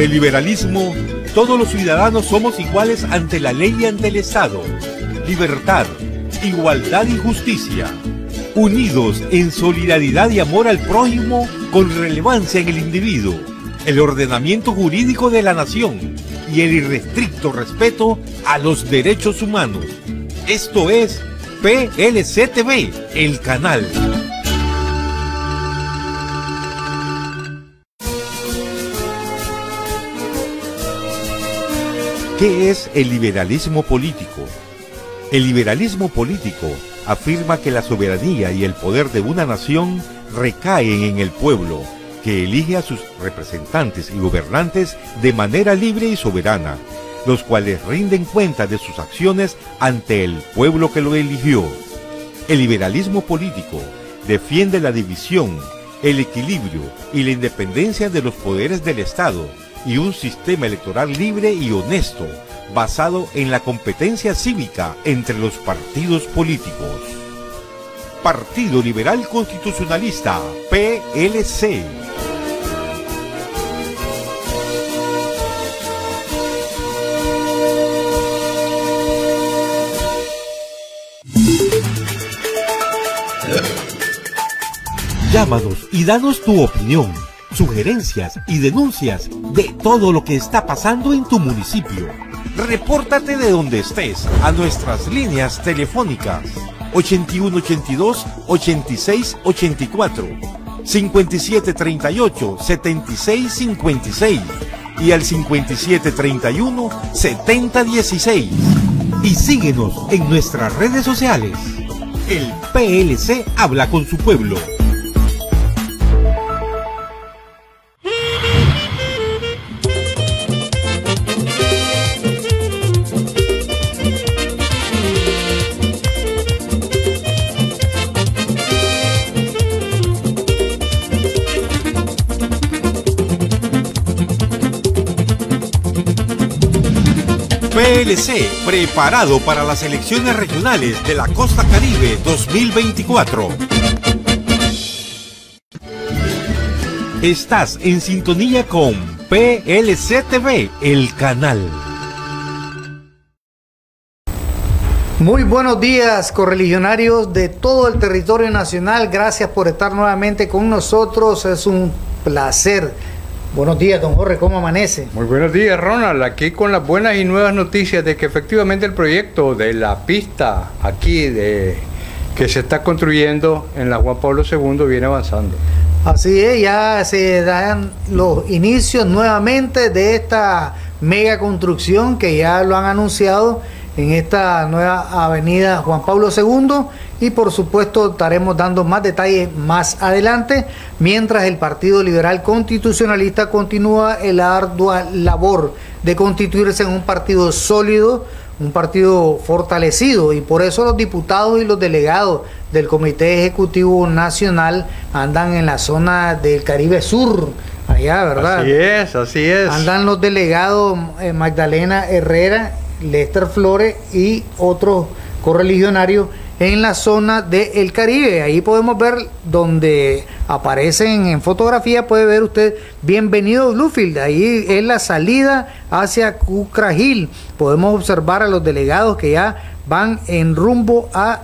Para el liberalismo, todos los ciudadanos somos iguales ante la ley y ante el Estado. Libertad, igualdad y justicia. Unidos en solidaridad y amor al prójimo con relevancia en el individuo, el ordenamiento jurídico de la nación y el irrestricto respeto a los derechos humanos. Esto es PLCTV, el canal. ¿Qué es el liberalismo político? El liberalismo político afirma que la soberanía y el poder de una nación recaen en el pueblo, que elige a sus representantes y gobernantes de manera libre y soberana, los cuales rinden cuenta de sus acciones ante el pueblo que lo eligió. El liberalismo político defiende la división, el equilibrio y la independencia de los poderes del Estado, y un sistema electoral libre y honesto, basado en la competencia cívica entre los partidos políticos. Partido Liberal Constitucionalista, PLC. Llámanos y danos tu opinión sugerencias y denuncias de todo lo que está pasando en tu municipio. Repórtate de donde estés a nuestras líneas telefónicas 8182 8684 5738 7656 y al 5731 7016 y síguenos en nuestras redes sociales. El PLC habla con su pueblo. PLC, preparado para las elecciones regionales de la Costa Caribe 2024. Estás en sintonía con PLC TV, el canal. Muy buenos días, correligionarios de todo el territorio nacional. Gracias por estar nuevamente con nosotros. Es un placer Buenos días, don Jorge, ¿cómo amanece? Muy buenos días, Ronald. Aquí con las buenas y nuevas noticias de que efectivamente el proyecto de la pista aquí de que se está construyendo en la Juan Pablo II viene avanzando. Así es, ya se dan los inicios nuevamente de esta mega construcción que ya lo han anunciado en esta nueva avenida Juan Pablo II y por supuesto estaremos dando más detalles más adelante mientras el Partido Liberal Constitucionalista continúa el ardua labor de constituirse en un partido sólido, un partido fortalecido y por eso los diputados y los delegados del Comité Ejecutivo Nacional andan en la zona del Caribe Sur, allá, ¿verdad? Así es, así es. Andan los delegados eh, Magdalena Herrera, Lester Flores y otros correligionarios en la zona del Caribe. Ahí podemos ver donde aparecen en fotografía, puede ver usted Bienvenido Bluefield. Ahí es la salida hacia Cucragil. Podemos observar a los delegados que ya van en rumbo a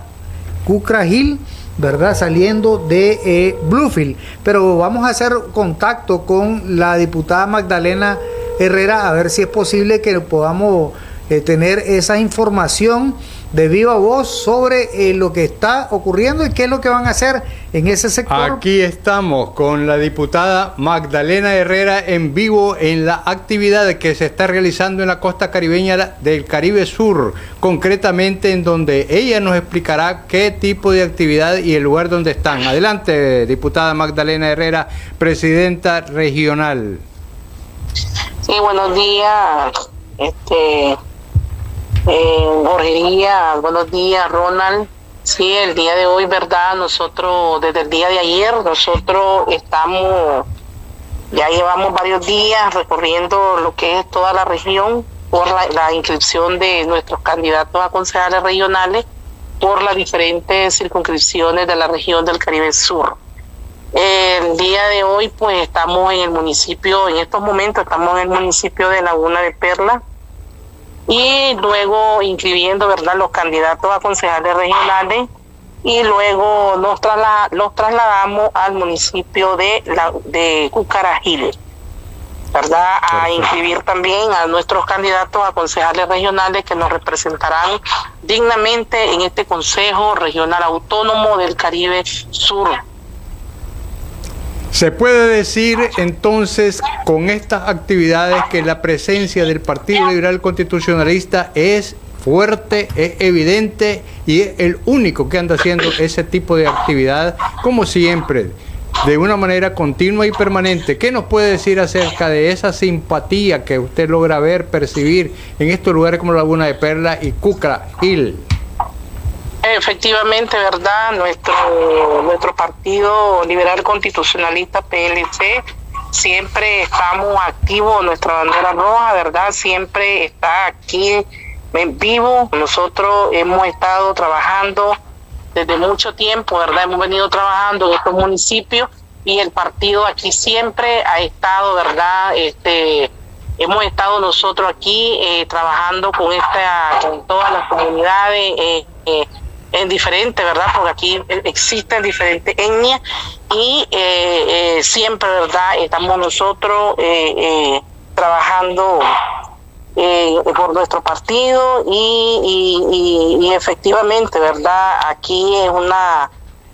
Cucragil. ¿verdad? Saliendo de eh, Bluefield. Pero vamos a hacer contacto con la diputada Magdalena Herrera, a ver si es posible que podamos eh, tener esa información de viva voz sobre eh, lo que está ocurriendo y qué es lo que van a hacer en ese sector. Aquí estamos con la diputada Magdalena Herrera en vivo en la actividad que se está realizando en la costa caribeña del Caribe Sur, concretamente en donde ella nos explicará qué tipo de actividad y el lugar donde están. Adelante, diputada Magdalena Herrera, presidenta regional. Sí, buenos días. Este, eh, buenos días, Ronald. Sí, el día de hoy, ¿verdad? Nosotros, desde el día de ayer, nosotros estamos, ya llevamos varios días recorriendo lo que es toda la región por la, inscripción de nuestros candidatos a concejales regionales por las diferentes circunscripciones de la región del Caribe Sur. El día de hoy, pues estamos en el municipio, en estos momentos estamos en el municipio de Laguna de Perla, y luego inscribiendo verdad los candidatos a concejales regionales y luego los, los trasladamos al municipio de, la, de Cucarajile, ¿verdad? A inscribir también a nuestros candidatos a concejales regionales que nos representarán dignamente en este Consejo Regional Autónomo del Caribe Sur. Se puede decir entonces con estas actividades que la presencia del Partido Liberal Constitucionalista es fuerte, es evidente y es el único que anda haciendo ese tipo de actividad, como siempre, de una manera continua y permanente. ¿Qué nos puede decir acerca de esa simpatía que usted logra ver, percibir en estos lugares como Laguna de Perla y Cucra Hill? Efectivamente, ¿verdad? Nuestro, nuestro Partido Liberal Constitucionalista PLC siempre estamos activos, nuestra bandera roja, ¿verdad? Siempre está aquí en vivo. Nosotros hemos estado trabajando desde mucho tiempo, ¿verdad? Hemos venido trabajando en estos municipios y el partido aquí siempre ha estado, ¿verdad? Este, hemos estado nosotros aquí eh, trabajando con esta, con todas las comunidades. Eh, eh, en diferente, ¿verdad? Porque aquí existen diferentes etnias y eh, eh, siempre, ¿verdad? Estamos nosotros eh, trabajando por nuestro partido y, y, efectivamente, ¿verdad? Aquí es una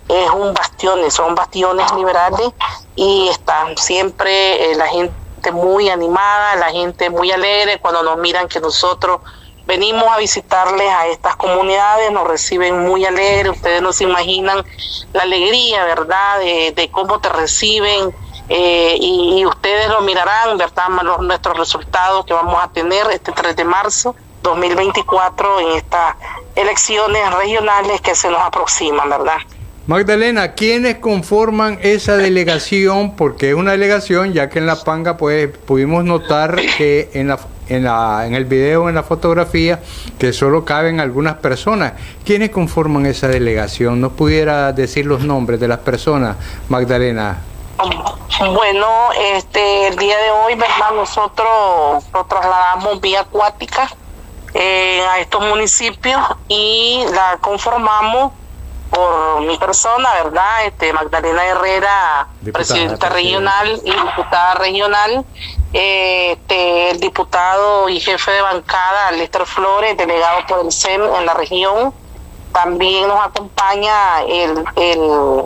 es un bastión, son bastiones liberales y están siempre la gente muy animada, la gente muy alegre cuando nos miran que nosotros venimos a visitarles a estas comunidades, nos reciben muy alegres, ustedes no se imaginan la alegría, ¿verdad?, de, cómo te reciben eh, y, ustedes lo mirarán, ¿verdad?, nuestros resultados que vamos a tener este 3 de marzo 2024 en estas elecciones regionales que se nos aproximan, ¿verdad? Magdalena, ¿quiénes conforman esa delegación? Porque es una delegación, ya que en La Panga pues, pudimos notar que en, la, en, la, en el video, en la fotografía, que solo caben algunas personas. ¿Quiénes conforman esa delegación? ¿No pudiera decir los nombres de las personas, Magdalena? Bueno, este, el día de hoy, ¿verdad? Nosotros nos trasladamos vía acuática eh, a estos municipios y la conformamos por mi persona, ¿verdad? Este, Magdalena Herrera, presidenta regional y diputada regional, este, el diputado y jefe de bancada Lester Flores, delegado por el CEM en la región. También nos acompaña el, el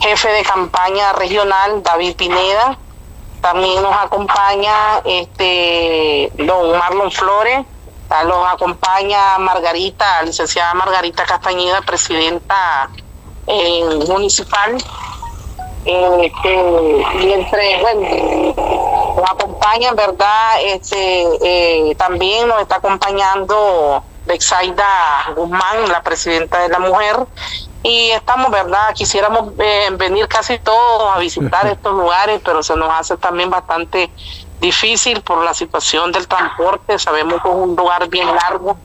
jefe de campaña regional, David Pineda. También nos acompaña este don Marlon Flores, los acompaña Margarita, licenciada Margarita Castañeda, presidenta eh, municipal. Este, y entre, bueno, nos acompañan, ¿verdad? Este, eh, también nos está acompañando Bexaida Guzmán, la presidenta de la mujer, y estamos, ¿verdad? Quisiéramos eh, venir casi todos a visitar estos lugares, pero se nos hace también bastante difícil por la situación del transporte. Sabemos que es un lugar bien largo.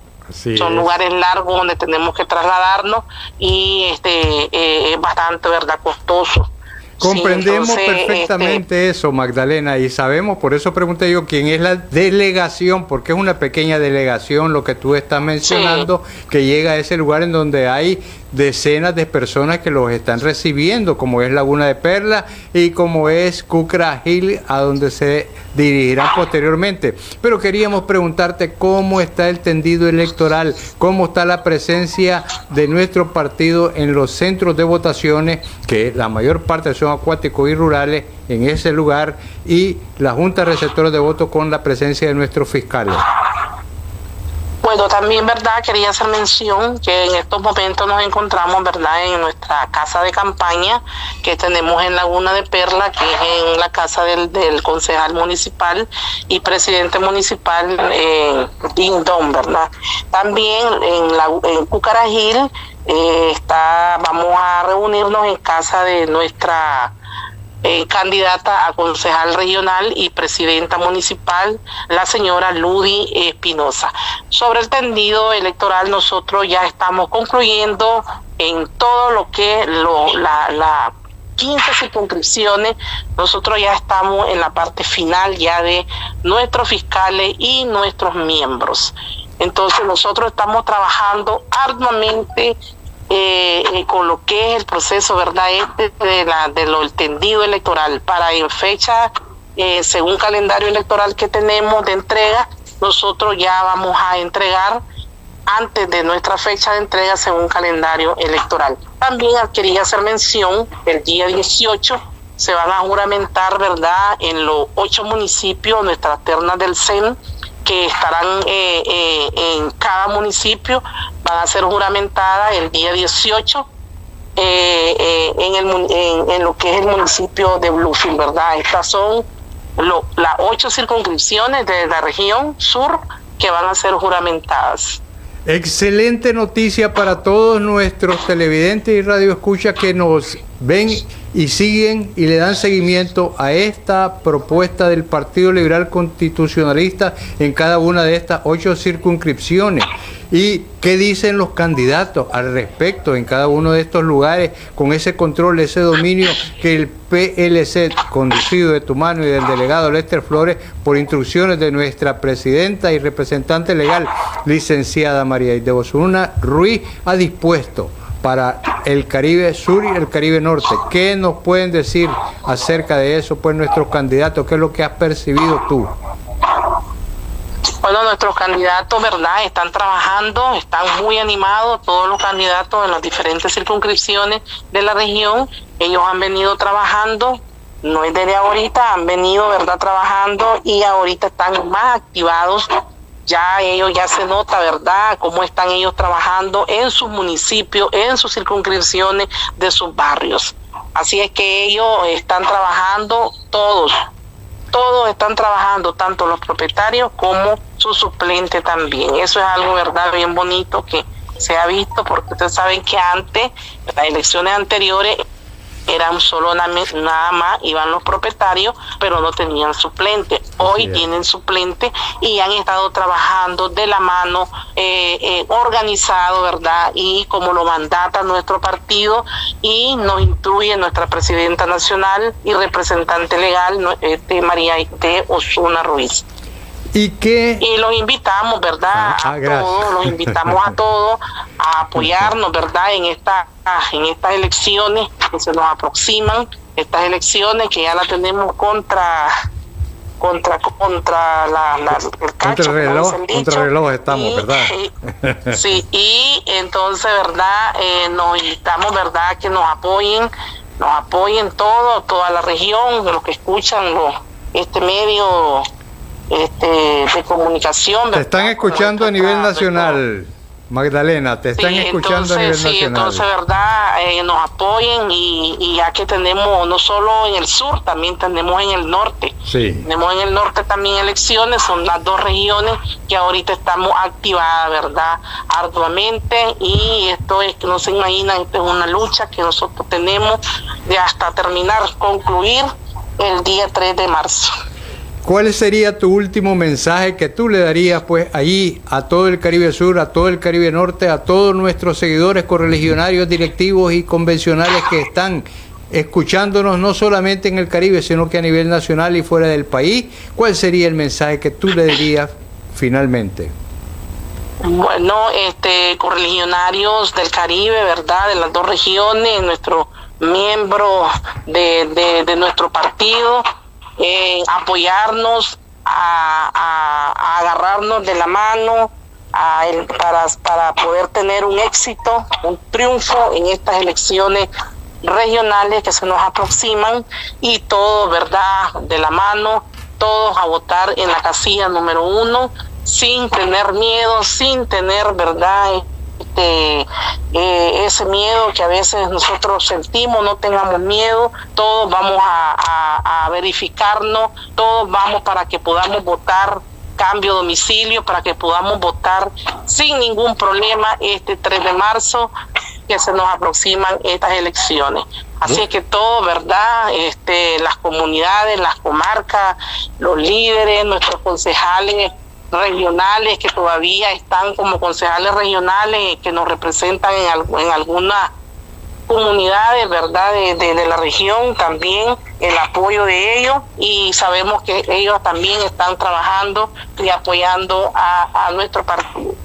Son lugares largos donde tenemos que trasladarnos y este eh, es bastante verdad costoso. Comprendemos perfectamente este eso, Magdalena, y sabemos, por eso pregunté yo quién es la delegación, porque es una pequeña delegación lo que tú estás mencionando, que llega a ese lugar en donde hay decenas de personas que los están recibiendo, como es Laguna de Perla y como es Cucra Hill, a donde se dirigirán posteriormente. Pero queríamos preguntarte cómo está el tendido electoral, cómo está la presencia de nuestro partido en los centros de votaciones, que la mayor parte son acuáticos y rurales en ese lugar, y la Junta Receptora de Votos con la presencia de nuestros fiscales. Bueno, también, ¿verdad? Quería hacer mención que en estos momentos nos encontramos, ¿verdad? En nuestra casa de campaña que tenemos en Laguna de Perla, que es en la casa del, del concejal municipal y presidente municipal eh, Ding ¿verdad? También en, la, en Cucarajil eh, está, vamos a reunirnos en casa de nuestra eh, candidata a concejal regional y presidenta municipal, la señora Ludi Espinosa. Sobre el tendido electoral, nosotros ya estamos concluyendo en todo lo que lo, la, la 15 circunscripciones, nosotros ya estamos en la parte final ya de nuestros fiscales y nuestros miembros. Entonces nosotros estamos trabajando arduamente eh, eh, con lo que es el proceso, ¿verdad? Este de, la, de lo tendido electoral para en fecha, eh, según calendario electoral que tenemos de entrega, nosotros ya vamos a entregar antes de nuestra fecha de entrega según calendario electoral. También quería hacer mención, el día 18 se van a juramentar, ¿verdad?, en los ocho municipios, nuestras ternas del CEN, que estarán eh, eh, en cada municipio, van a ser juramentadas el día 18 eh, en, lo que es el municipio de Bluefield, ¿verdad? Estas son las ocho circunscripciones de la región sur que van a ser juramentadas. Excelente noticia para todos nuestros televidentes y radioescuchas que nos ven y siguen y le dan seguimiento a esta propuesta del Partido Liberal Constitucionalista en cada una de estas ocho circunscripciones. ¿Y qué dicen los candidatos al respecto en cada uno de estos lugares con ese control, ese dominio que el PLC, conducido de tu mano y del delegado Lester Flores, por instrucciones de nuestra presidenta y representante legal, licenciada María Idebosuna Ruiz, ha dispuesto? Para el Caribe Sur y el Caribe Norte. ¿Qué nos pueden decir acerca de eso, pues nuestros candidatos? ¿Qué es lo que has percibido tú? Bueno, nuestros candidatos, ¿verdad? Están trabajando, están muy animados, todos los candidatos en las diferentes circunscripciones de la región. Ellos han venido trabajando, no es desde ahorita, han venido, ¿verdad? Trabajando y ahorita están más activados ya ellos ya se nota, ¿verdad?, cómo están ellos trabajando en sus municipios, en sus circunscripciones de sus barrios. Así es que ellos están trabajando todos, todos están trabajando, tanto los propietarios como su suplente también. Eso es algo, ¿verdad?, bien bonito que se ha visto, porque ustedes saben que antes, en las elecciones anteriores, eran solo nada más, iban los propietarios, pero no tenían suplente. Hoy tienen suplente y han estado trabajando de la mano, eh, eh, organizado, ¿verdad? Y como lo mandata nuestro partido y nos instruye nuestra presidenta nacional y representante legal, este, María de Osuna Ruiz. ¿Y qué? Y los invitamos, ¿verdad? Ah, a todos, los invitamos a todos a apoyarnos, ¿verdad? En, esta, en estas elecciones que se nos aproximan, estas elecciones que ya la tenemos contra contra contra la, el cacho, contra el reloj, contra el reloj estamos, ¿verdad? sí, y entonces, ¿verdad? Eh, nos invitamos, ¿verdad? Que nos apoyen, nos apoyen todo, toda la región, los que escuchan los, este medio este, de comunicación. Te están escuchando a nivel nacional. Magdalena, te están escuchando a nivel sí, Entonces, verdad, eh, nos apoyen y, y ya que tenemos no solo en el sur, también tenemos en el norte. Sí. Tenemos en el norte también elecciones, son las dos regiones que ahorita estamos activadas, ¿verdad? Arduamente y esto es que no se imaginan, esto es una lucha que nosotros tenemos de hasta terminar, concluir el día 3 de marzo. ¿Cuál sería tu último mensaje que tú le darías pues allí a todo el Caribe Sur, a todo el Caribe Norte, a todos nuestros seguidores correligionarios, directivos y convencionales que están escuchándonos no solamente en el Caribe, sino que a nivel nacional y fuera del país, ¿cuál sería el mensaje que tú le dirías finalmente? Bueno, este, correligionarios del Caribe, ¿verdad? De las dos regiones, nuestros miembros de, de, nuestro partido, eh, apoyarnos, a, agarrarnos de la mano a para, para poder tener un éxito, un triunfo en estas elecciones regionales que se nos aproximan y todo, ¿verdad?, de la mano, todos a votar en la casilla número uno sin tener miedo, sin tener, ¿verdad? Este, eh, ese miedo que a veces nosotros sentimos, no tengamos miedo, todos vamos a, a verificarnos, todos vamos para que podamos votar cambio de domicilio para que podamos votar sin ningún problema este 3 de marzo que se nos aproximan estas elecciones. Así es que todo, ¿verdad? Este, las comunidades, las comarcas, los líderes, nuestros concejales, regionales que todavía están como concejales regionales que nos representan en, en algunas comunidades, ¿verdad? De, la región, también el apoyo de ellos y sabemos que ellos también están trabajando y apoyando a, a nuestro partido.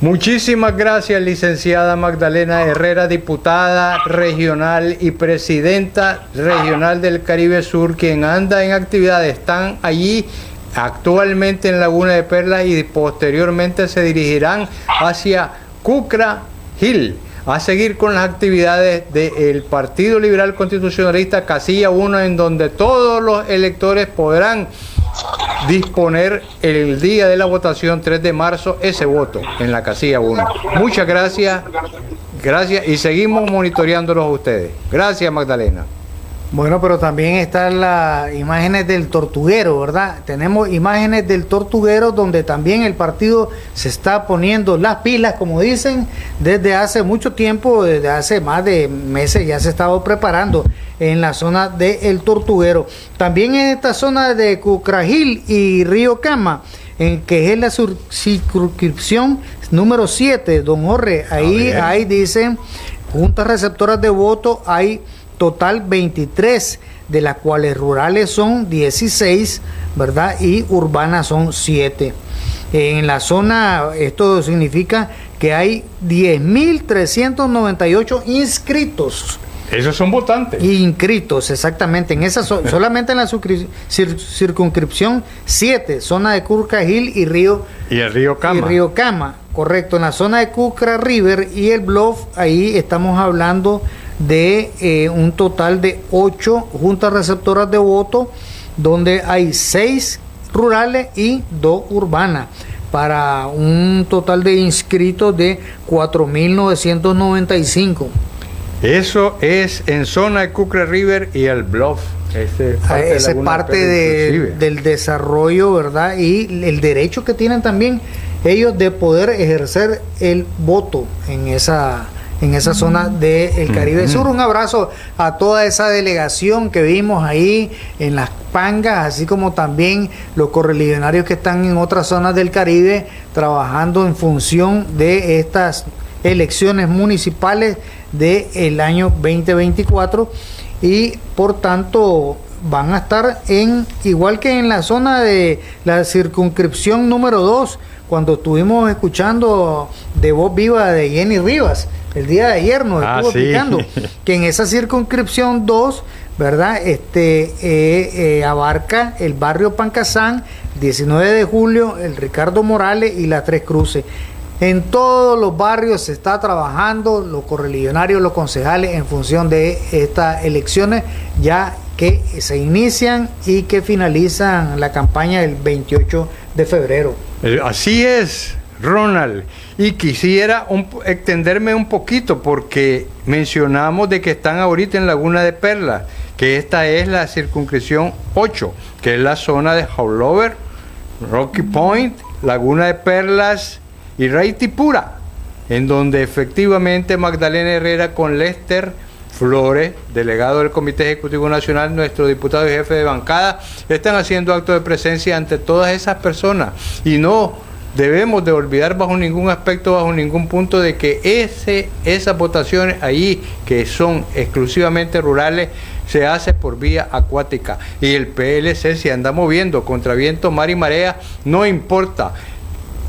Muchísimas gracias, licenciada Magdalena Herrera, diputada regional y presidenta regional del Caribe Sur, quien anda en actividades. Están allí actualmente en Laguna de Perla y posteriormente se dirigirán hacia Cucra Hill a seguir con las actividades del Partido Liberal Constitucionalista Casilla 1 en donde todos los electores podrán disponer el día de la votación 3 de marzo ese voto en la casilla 1. Muchas gracias, gracias y seguimos monitoreándolos a ustedes. Gracias Magdalena. Bueno, pero también están las imágenes del tortuguero, ¿verdad? Tenemos imágenes del tortuguero donde también el partido se está poniendo las pilas, como dicen, desde hace mucho tiempo, desde hace más de meses ya se ha estado preparando en la zona del tortuguero. También en esta zona de Cucragil y Río Cama, en que es la circunscripción número 7, don Jorge, ahí, ahí dicen juntas receptoras de voto, hay total 23, de las cuales rurales son 16, ¿verdad? Y urbanas son 7. En la zona, esto significa que hay 10.398 inscritos. Esos son votantes. Inscritos, exactamente. En esa solamente en la circunscripción 7, zona de Curca Hill y Río y el Río Cama. Y Río Cama, correcto. En la zona de Cucra River y el Bluff, ahí estamos hablando de eh, un total de ocho juntas receptoras de voto, donde hay seis rurales y dos urbanas, para un total de inscritos de 4.995. Eso es en zona de Cucre River y el Bluff. Ese es parte, de, del desarrollo, ¿verdad? Y el derecho que tienen también ellos de poder ejercer el voto en esa en esa zona del Caribe Sur. Un abrazo a toda esa delegación que vimos ahí en las Pangas, así como también los correligionarios que están en otras zonas del Caribe trabajando en función de estas elecciones municipales del año 2024 y por tanto van a estar en, igual que en la zona de la circunscripción número 2, cuando estuvimos escuchando de voz viva de Jenny Rivas, el día de ayer nos ah, estuvo explicando que en esa circunscripción 2, ¿verdad? Este eh, eh, abarca el barrio Pancasán, 19 de julio, el Ricardo Morales y las Tres Cruces. En todos los barrios se está trabajando, los correligionarios, los concejales, en función de estas elecciones, ya que se inician y que finalizan la campaña el 28 de febrero. Eh, así es, Ronald. Y quisiera extenderme un poquito porque mencionamos de que están ahorita en Laguna de Perla, que esta es la circunscripción 8, que es la zona de Howlover, Rocky Point, Laguna de Perlas y Pura, en donde efectivamente Magdalena Herrera con Lester Flores, delegado del Comité Ejecutivo Nacional, nuestro diputado y jefe de bancada, están haciendo acto de presencia ante todas esas personas y no debemos de olvidar bajo ningún aspecto, bajo ningún punto de que ese, esas votaciones ahí, que son exclusivamente rurales, se hace por vía acuática. Y el PLC, si anda moviendo contra viento, mar y marea, no importa.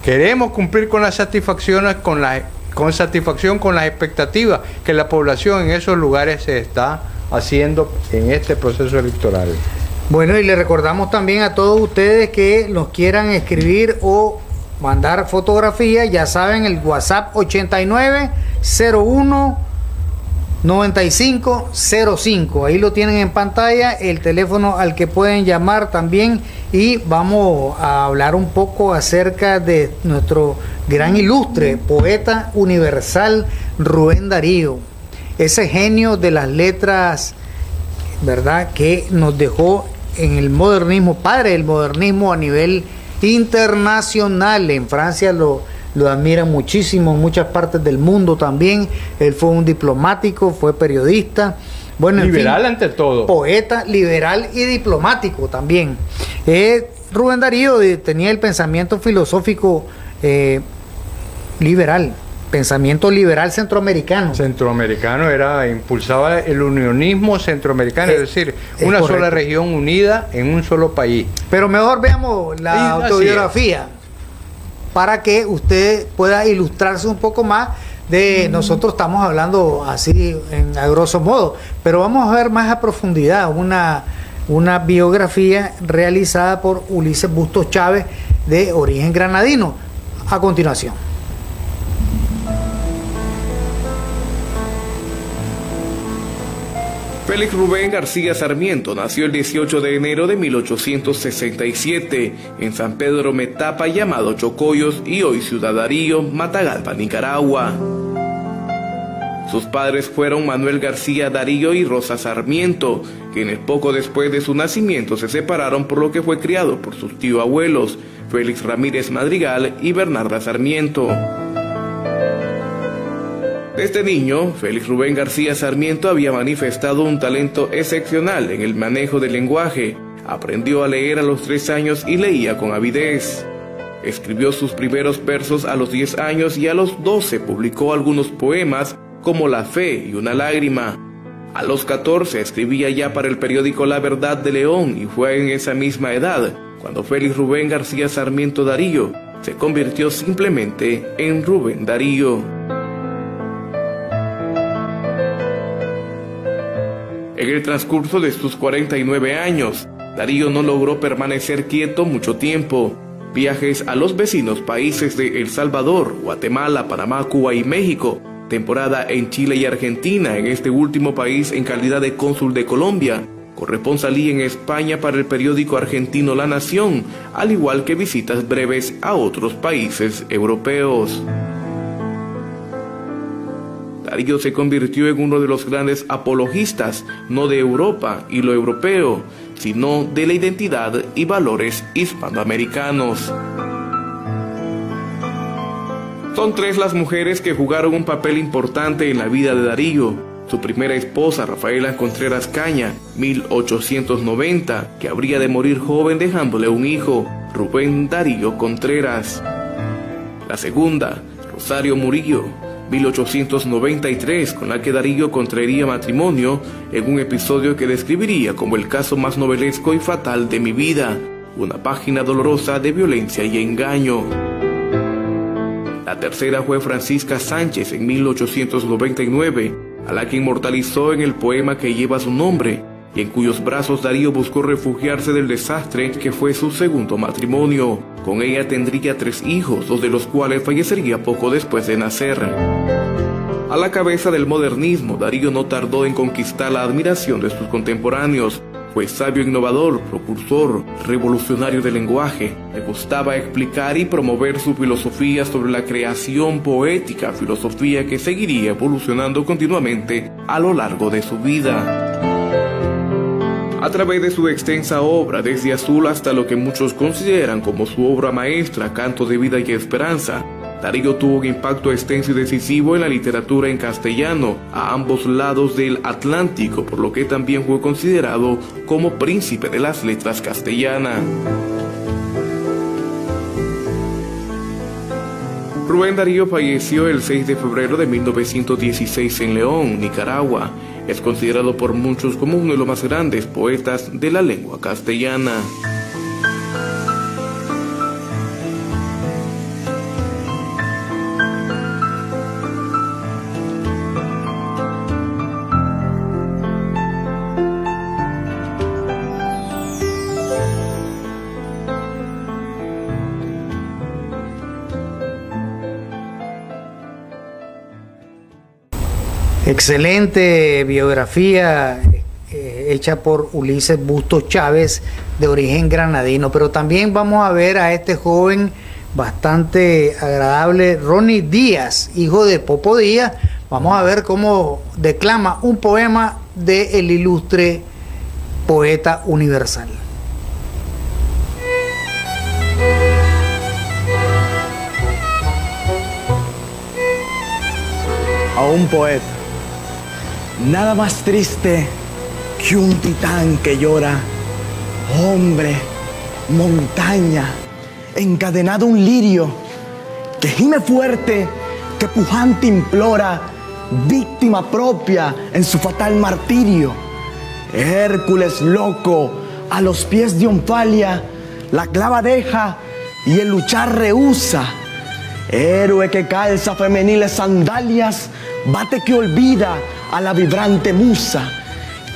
Queremos cumplir con las satisfacciones, con la con satisfacción con las expectativas que la población en esos lugares se está haciendo en este proceso electoral. Bueno, y le recordamos también a todos ustedes que nos quieran escribir o mandar fotografías, ya saben, el WhatsApp 8901 9505. Ahí lo tienen en pantalla, el teléfono al que pueden llamar también y vamos a hablar un poco acerca de nuestro gran ilustre poeta universal Rubén Darío. Ese genio de las letras, ¿verdad? Que nos dejó en el modernismo, padre del modernismo a nivel internacional. En Francia lo lo admiran muchísimo en muchas partes del mundo también. Él fue un diplomático, fue periodista. Bueno, liberal ante todo. Poeta, liberal y diplomático también. Eh, Rubén Darío eh, tenía el pensamiento filosófico eh, liberal, pensamiento liberal centroamericano. Centroamericano era, impulsaba el unionismo centroamericano, es decir, una sola región unida en un solo país. Pero mejor veamos la autobiografía para que usted pueda ilustrarse un poco más de nosotros estamos hablando así en, a grosso modo, pero vamos a ver más a profundidad una, una biografía realizada por Ulises Bustos Chávez de origen granadino. A continuación. Félix Rubén García Sarmiento nació el 18 de enero de 1867 en San Pedro Metapa llamado Chocoyos y hoy Ciudad Darío, Matagalpa, Nicaragua. Sus padres fueron Manuel García Darío y Rosa Sarmiento, quienes poco después de su nacimiento se separaron por lo que fue criado por sus tío abuelos, Félix Ramírez Madrigal y Bernarda Sarmiento. Desde niño, Félix Rubén García Sarmiento había manifestado un talento excepcional en el manejo del lenguaje. Aprendió a leer a los tres años y leía con avidez. Escribió sus primeros versos a los 10 años y a los 12 publicó algunos poemas como La Fe y Una Lágrima. A los 14 escribía ya para el periódico La Verdad de León y fue en esa misma edad cuando Félix Rubén García Sarmiento Darío se convirtió simplemente en Rubén Darío. En el transcurso de sus 49 años, Darío no logró permanecer quieto mucho tiempo. Viajes a los vecinos países de El Salvador, Guatemala, Panamá, Cuba y México, temporada en Chile y Argentina, en este último país en calidad de cónsul de Colombia, corresponsalía en España para el periódico argentino La Nación, al igual que visitas breves a otros países europeos. Darío se convirtió en uno de los grandes apologistas, no de Europa y lo europeo, sino de la identidad y valores hispanoamericanos. Son tres las mujeres que jugaron un papel importante en la vida de Darío. Su primera esposa, Rafaela Contreras Caña, 1890, que habría de morir joven dejándole un hijo, Rubén Darío Contreras. La segunda, Rosario Murillo, 1893, con la que Darío contraería matrimonio en un episodio que describiría como el caso más novelesco y fatal de mi vida, una página dolorosa de violencia y engaño. La tercera fue Francisca Sánchez en 1899, a la que inmortalizó en el poema que lleva su nombre, y en cuyos brazos Darío buscó refugiarse del desastre que fue su segundo matrimonio. Con ella tendría tres hijos, dos de los cuales fallecería poco después de nacer. A la cabeza del modernismo, Darío no tardó en conquistar la admiración de sus contemporáneos. Fue sabio innovador, procursor, revolucionario del lenguaje. Le gustaba explicar y promover su filosofía sobre la creación poética, filosofía que seguiría evolucionando continuamente a lo largo de su vida a través de su extensa obra, desde Azul hasta lo que muchos consideran como su obra maestra, Canto de Vida y Esperanza. Darío tuvo un impacto extenso y decisivo en la literatura en castellano, a ambos lados del Atlántico, por lo que también fue considerado como príncipe de las letras castellanas. Rubén Darío falleció el 6 de febrero de 1916 en León, Nicaragua. Es considerado por muchos como uno de los más grandes poetas de la lengua castellana. Excelente biografía eh, hecha por Ulises Bustos Chávez, de origen granadino. Pero también vamos a ver a este joven bastante agradable, Ronnie Díaz, hijo de Popo Díaz. Vamos a ver cómo declama un poema de el ilustre poeta universal. A un poeta Nada más triste que un titán que llora. Hombre, montaña, encadenado un lirio, que gime fuerte, que pujante implora, víctima propia en su fatal martirio. Hércules loco, a los pies de Onfalia, la clava deja y el luchar rehúsa. Héroe que calza femeniles sandalias, bate que olvida a la vibrante musa.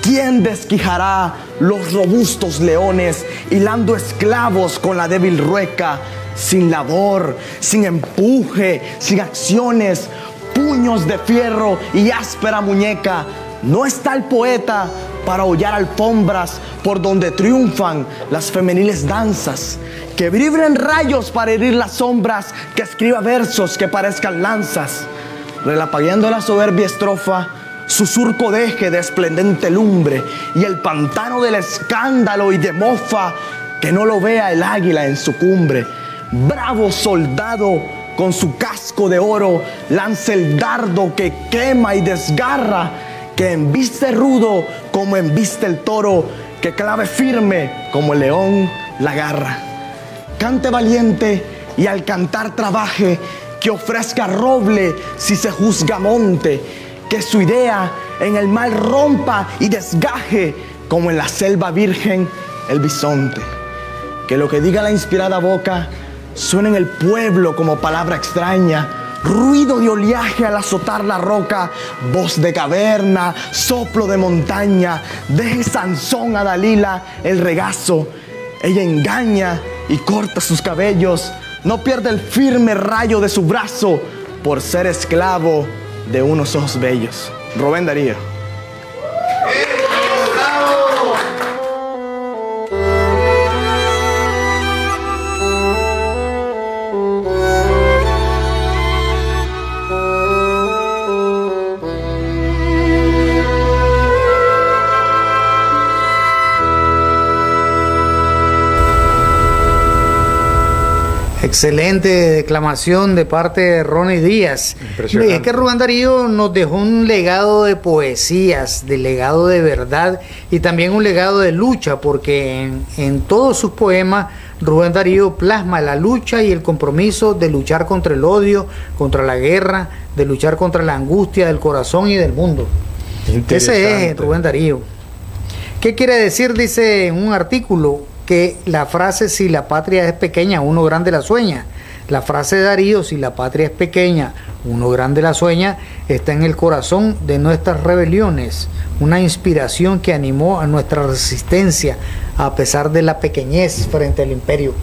¿Quién desquijará los robustos leones, hilando esclavos con la débil rueca, sin labor, sin empuje, sin acciones, puños de fierro y áspera muñeca? No está el poeta para hollar alfombras por donde triunfan las femeniles danzas, que vibren rayos para herir las sombras, que escriba versos que parezcan lanzas, relapagueando la soberbia estrofa su surco deje de esplendente lumbre y el pantano del escándalo y de mofa, que no lo vea el águila en su cumbre. Bravo soldado con su casco de oro, lanza el dardo que quema y desgarra, que embiste rudo como embiste el toro, que clave firme como el león la garra. Cante valiente y al cantar trabaje, que ofrezca roble si se juzga monte que su idea en el mal rompa y desgaje como en la selva virgen el bisonte. Que lo que diga la inspirada boca suene en el pueblo como palabra extraña, ruido de oleaje al azotar la roca, voz de caverna, soplo de montaña, deje Sansón a Dalila el regazo. Ella engaña y corta sus cabellos, no pierde el firme rayo de su brazo por ser esclavo de unos ojos bellos. Rubén Darío. Excelente declamación de parte de Ronnie Díaz. Y es que Rubén Darío nos dejó un legado de poesías, de legado de verdad y también un legado de lucha, porque en, en todos sus poemas Rubén Darío plasma la lucha y el compromiso de luchar contra el odio, contra la guerra, de luchar contra la angustia del corazón y del mundo. Ese es Rubén Darío. ¿Qué quiere decir? Dice en un artículo, que la frase si la patria es pequeña, uno grande la sueña. La frase de Darío, si la patria es pequeña, uno grande la sueña, está en el corazón de nuestras rebeliones, una inspiración que animó a nuestra resistencia a pesar de la pequeñez frente al imperio.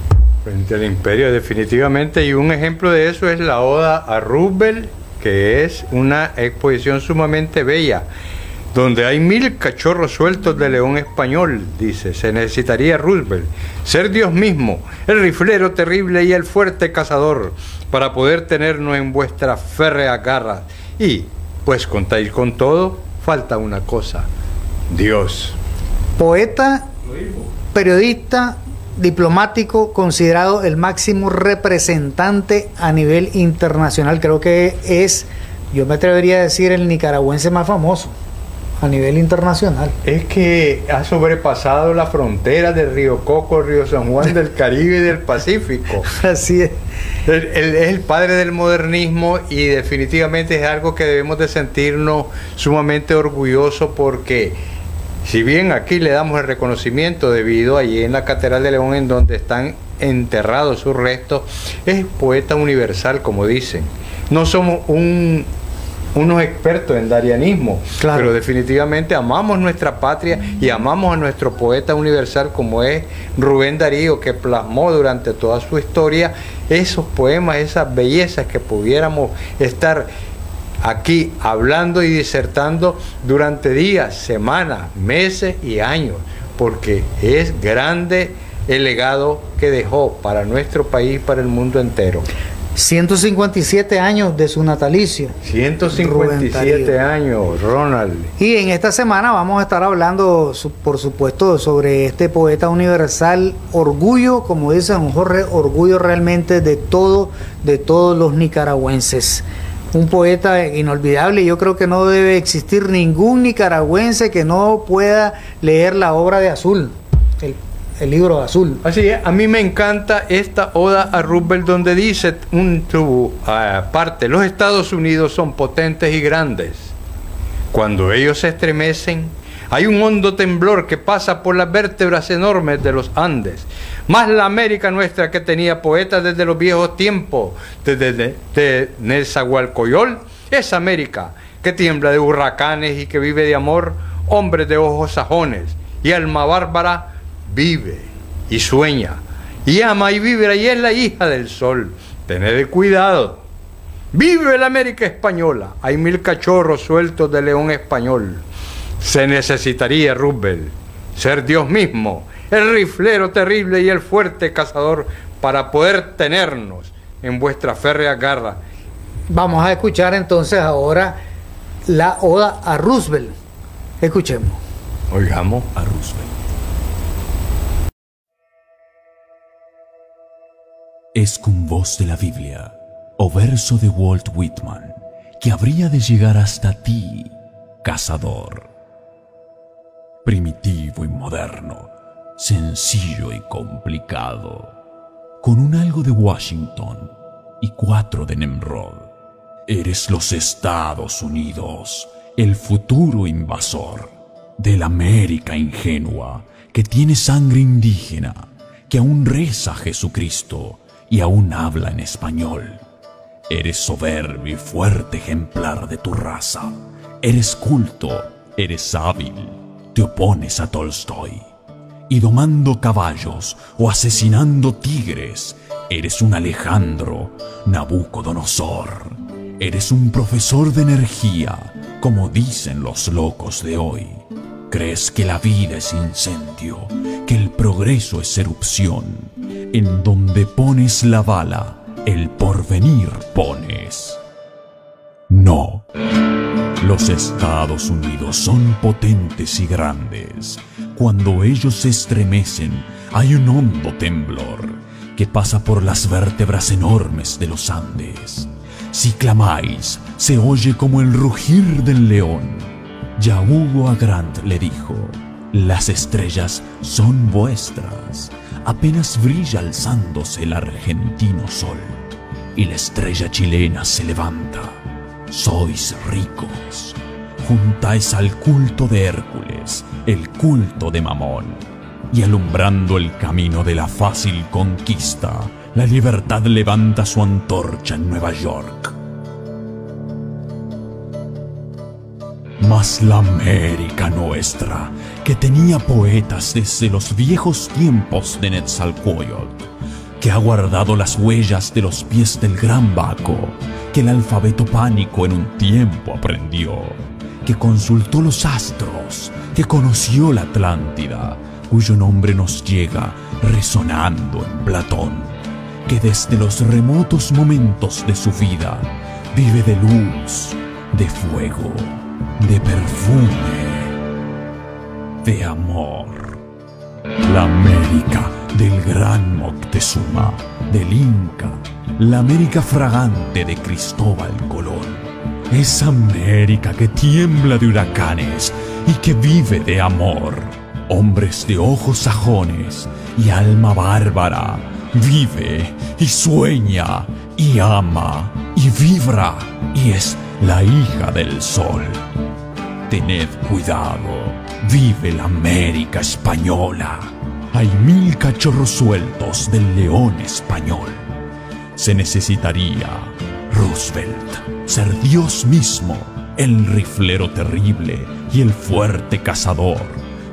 Frente al imperio, definitivamente, y un ejemplo de eso es la Oda a Roosevelt, que es una exposición sumamente bella donde hay mil cachorros sueltos de león español, dice, se necesitaría Roosevelt, ser Dios mismo, el riflero terrible y el fuerte cazador, para poder tenernos en vuestra férrea garra. Y, pues contáis con todo, falta una cosa, Dios. Poeta, periodista, diplomático, considerado el máximo representante a nivel internacional, creo que es, yo me atrevería a decir, el nicaragüense más famoso a nivel internacional. Es que ha sobrepasado la frontera del Río Coco, Río San Juan, del Caribe y del Pacífico. Así es. Es el padre del modernismo y definitivamente es algo que debemos de sentirnos sumamente orgullosos porque si bien aquí le damos el reconocimiento debido allí en la Catedral de León en donde están enterrados sus restos, es poeta universal como dicen. No somos un unos expertos en darianismo, pero definitivamente amamos nuestra patria y amamos a nuestro poeta universal como es Rubén Darío, que plasmó durante toda su historia esos poemas, esas bellezas que pudiéramos estar aquí hablando y disertando durante días, semanas, meses y años, porque es grande el legado que dejó para nuestro país, para el mundo entero. 157 años de su natalicio. 157 años, Ronald. Y en esta semana vamos a estar hablando, por supuesto, sobre este poeta universal, orgullo, como dice don Jorge, orgullo realmente de todo, de todos los nicaragüenses. Un poeta inolvidable, yo creo que no debe existir ningún nicaragüense que no pueda leer la obra de Azul, el el libro azul. Así es, a mí me encanta esta oda a Roosevelt donde dice un tu parte, los Estados Unidos son potentes y grandes. Cuando ellos se estremecen, hay un hondo temblor que pasa por las vértebras enormes de los Andes. Más la América nuestra que tenía poetas desde los viejos tiempos, desde de, de Nezahualcoyol, es América que tiembla de huracanes y que vive de amor, hombres de ojos sajones y alma bárbara vive y sueña y ama y vibra y es la hija del sol. Tened cuidado. Vive la América española. Hay mil cachorros sueltos de león español. Se necesitaría, Roosevelt, ser Dios mismo, el riflero terrible y el fuerte cazador para poder tenernos en vuestra férrea garra. Vamos a escuchar entonces ahora la oda a Roosevelt. Escuchemos. Oigamos a Roosevelt. Es con voz de la Biblia o verso de Walt Whitman que habría de llegar hasta ti, cazador. Primitivo y moderno, sencillo y complicado, con un algo de Washington y cuatro de Nemrod. Eres los Estados Unidos, el futuro invasor de la América ingenua que tiene sangre indígena, que aún reza a Jesucristo y aún habla en español. Eres soberbio y fuerte ejemplar de tu raza. Eres culto, eres hábil, te opones a Tolstoy. Y domando caballos o asesinando tigres, eres un Alejandro Nabucodonosor. Eres un profesor de energía, como dicen los locos de hoy. Crees que la vida es incendio, que el progreso es erupción. En donde pones la bala, el porvenir pones. No. Los Estados Unidos son potentes y grandes. Cuando ellos se estremecen, hay un hondo temblor que pasa por las vértebras enormes de los Andes. Si clamáis, se oye como el rugir del león ya Hugo a Grant le dijo, las estrellas son vuestras. Apenas brilla alzándose el argentino sol y la estrella chilena se levanta. Sois ricos. Juntáis al culto de Hércules, el culto de Mamón, y alumbrando el camino de la fácil conquista, la libertad levanta su antorcha en Nueva York Mas la América nuestra, que tenía poetas desde los viejos tiempos de Netzalcoyotl, que ha guardado las huellas de los pies del gran Baco, que el alfabeto pánico en un tiempo aprendió, que consultó los astros, que conoció la Atlántida, cuyo nombre nos llega resonando en Platón, que desde los remotos momentos de su vida vive de luz, de fuego de perfume, de amor. La América del gran Moctezuma, del Inca, la América fragante de Cristóbal Colón, Es América que tiembla de huracanes y que vive de amor. Hombres de ojos sajones y alma bárbara, vive y sueña y ama y vibra y es la hija del sol. Tened cuidado, vive la América española. Hay mil cachorros sueltos del león español. Se necesitaría Roosevelt, ser Dios mismo, el riflero terrible y el fuerte cazador,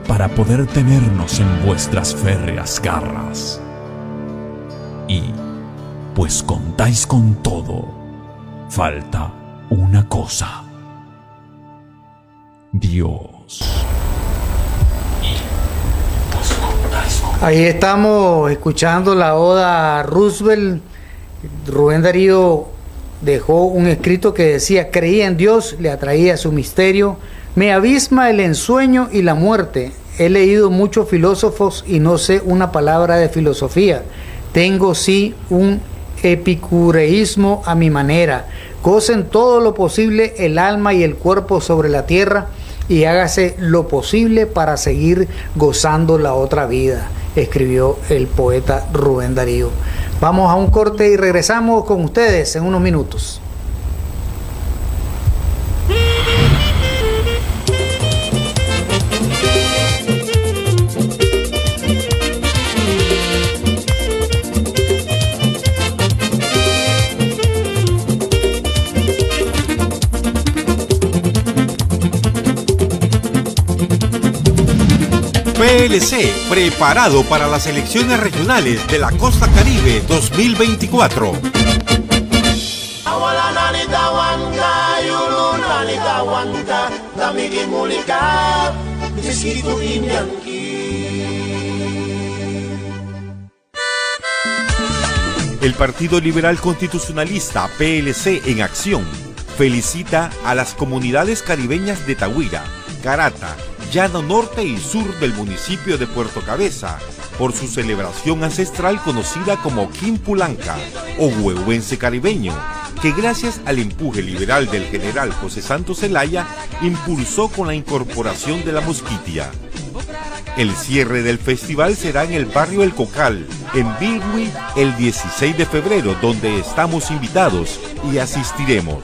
para poder tenernos en vuestras férreas garras. Y, pues contáis con todo, falta una cosa. Dios. Ahí estamos escuchando la oda Roosevelt. Rubén Darío dejó un escrito que decía, creía en Dios, le atraía su misterio, me abisma el ensueño y la muerte. He leído muchos filósofos y no sé una palabra de filosofía. Tengo sí un epicureísmo a mi manera. Gocen todo lo posible el alma y el cuerpo sobre la tierra y hágase lo posible para seguir gozando la otra vida, escribió el poeta Rubén Darío. Vamos a un corte y regresamos con ustedes en unos minutos. PLC, preparado para las elecciones regionales de la Costa Caribe 2024. El Partido Liberal Constitucionalista PLC en acción. Felicita a las comunidades caribeñas de Tahuira, Carata, llano norte y sur del municipio de Puerto Cabeza, por su celebración ancestral conocida como Quimpulanca o Huehuense caribeño, que gracias al empuje liberal del general José Santos Zelaya impulsó con la incorporación de la mosquitia. El cierre del festival será en el barrio El Cocal, en Bilwi, el 16 de febrero, donde estamos invitados y asistiremos.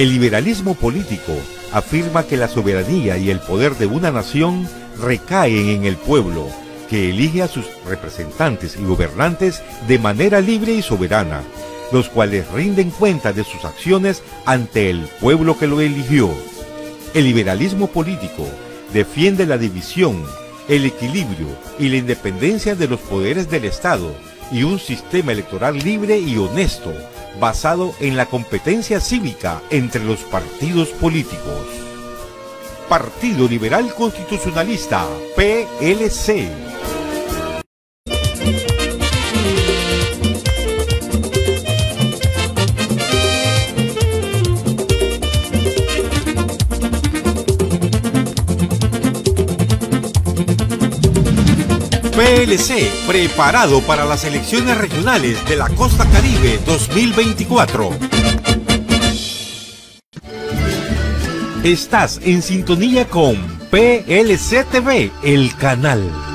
El liberalismo político afirma que la soberanía y el poder de una nación recaen en el pueblo, que elige a sus representantes y gobernantes de manera libre y soberana, los cuales rinden cuenta de sus acciones ante el pueblo que lo eligió. El liberalismo político defiende la división, el equilibrio y la independencia de los poderes del Estado y un sistema electoral libre y honesto, basado en la competencia cívica entre los partidos políticos. Partido Liberal Constitucionalista, PLC. PLC, preparado para las elecciones regionales de la Costa Caribe 2024. Estás en sintonía con PLC TV, el canal.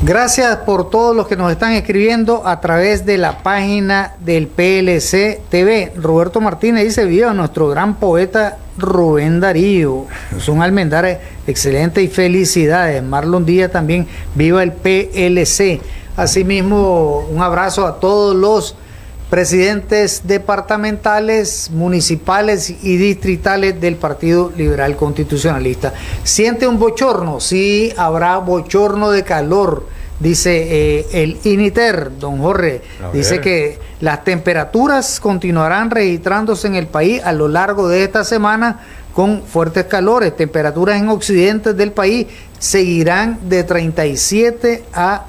Gracias por todos los que nos están escribiendo a través de la página del PLC TV. Roberto Martínez dice, viva nuestro gran poeta Rubén Darío. Es un almendares excelente y felicidades. Marlon Díaz también, viva el PLC. Asimismo, un abrazo a todos los presidentes departamentales, municipales y distritales del Partido Liberal Constitucionalista. ¿Siente un bochorno? Sí, habrá bochorno de calor. Dice eh, el INITER, don Jorge, dice que las temperaturas continuarán registrándose en el país a lo largo de esta semana con fuertes calores. Temperaturas en occidente del país seguirán de 37 a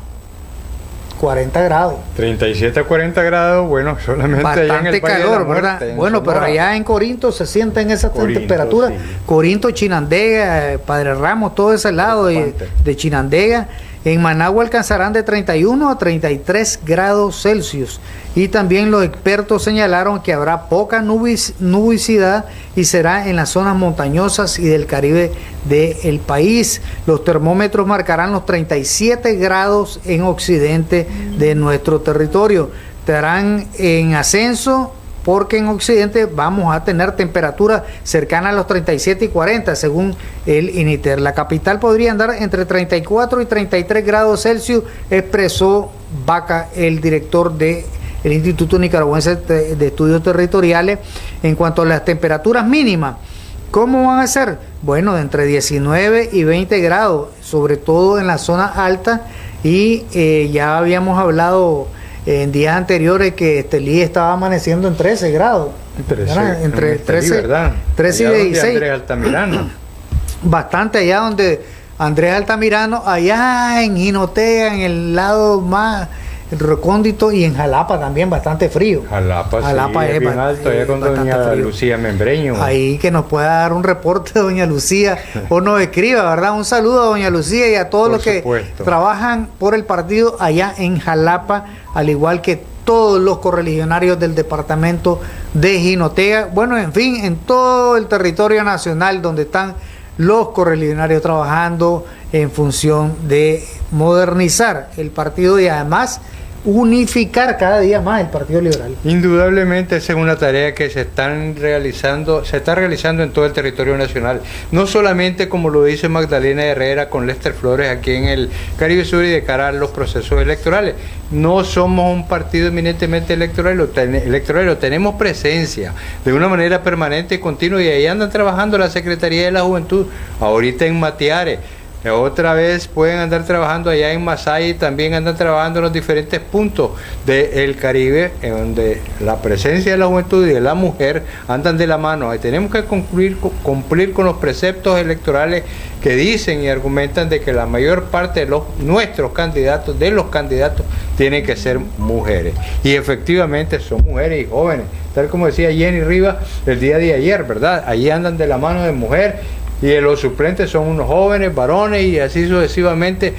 40 grados. 37 a 40 grados, bueno, solamente allá en Bastante el Valle de la calor, Muerte, ¿verdad? en Bueno, pero Sonora. allá en Corinto se sienten esas Corinto, temperaturas. sí. Corinto, Chinandega, Padre Ramos, todo ese lado de, de Chinandega. En Managua alcanzarán de 31 a 33 grados Celsius. Y también los expertos señalaron que habrá poca nubosidad y será en las zonas montañosas y del Caribe del país. Los termómetros marcarán los 37 grados en occidente de nuestro territorio. Estarán en ascenso porque en Occidente vamos a tener temperaturas cercanas a los 37 y 40 según el INITER. La capital podría andar entre 34 y 33 grados Celsius, expresó Vaca, el director de el Instituto Nicaragüense de Estudios Territoriales. En cuanto a las temperaturas mínimas, ¿cómo van a ser? Bueno, entre 19 y 20 grados, sobre todo en la zona alta y eh, ya habíamos hablado en días anteriores que Estelí estaba amaneciendo en 13 grados. Entre en Estelí, 13, ¿verdad? 13 y Allá donde 16. Andrés Altamirano. Bastante allá donde Andrés Altamirano, allá en Ginotea, en el lado más recóndito y en Jalapa también bastante frío. Jalapa, Jalapa sí, es es bien alto, allá con doña. Lucía Membreño. Ahí que nos pueda dar un reporte doña Lucía o nos escriba, ¿verdad? Un saludo a doña Lucía y a todos Por los que trabajan por el partido allá en Jalapa, al igual que todos los correligionarios del departamento de Jinotega. Bueno, en fin, en todo el territorio nacional donde están los correligionarios trabajando en función de modernizar el partido y además unificar cada día más el Partido Liberal. Indudablemente esa es una tarea que se están realizando, se está realizando en todo el territorio nacional. No solamente como lo dice Magdalena Herrera con Lester Flores aquí en el Caribe Sur y de cara a los procesos electorales. No somos un partido eminentemente electoral, electoral, tenemos presencia de una manera permanente y continua y ahí andan trabajando la Secretaría de la Juventud, ahorita en Matiares. Otra vez pueden andar trabajando allá en Masaya también andan trabajando en los diferentes puntos del Caribe, en donde la presencia de la juventud y de la mujer andan de la mano. Y tenemos que cumplir con los preceptos electorales que dicen y argumentan de que la mayor parte de los nuestros candidatos, de los candidatos, tienen que ser mujeres. Y efectivamente son mujeres y jóvenes, tal como decía Jenny Rivas el día de ayer, ¿verdad? Allí andan de la mano de mujer y los suplentes son unos jóvenes, varones y así sucesivamente.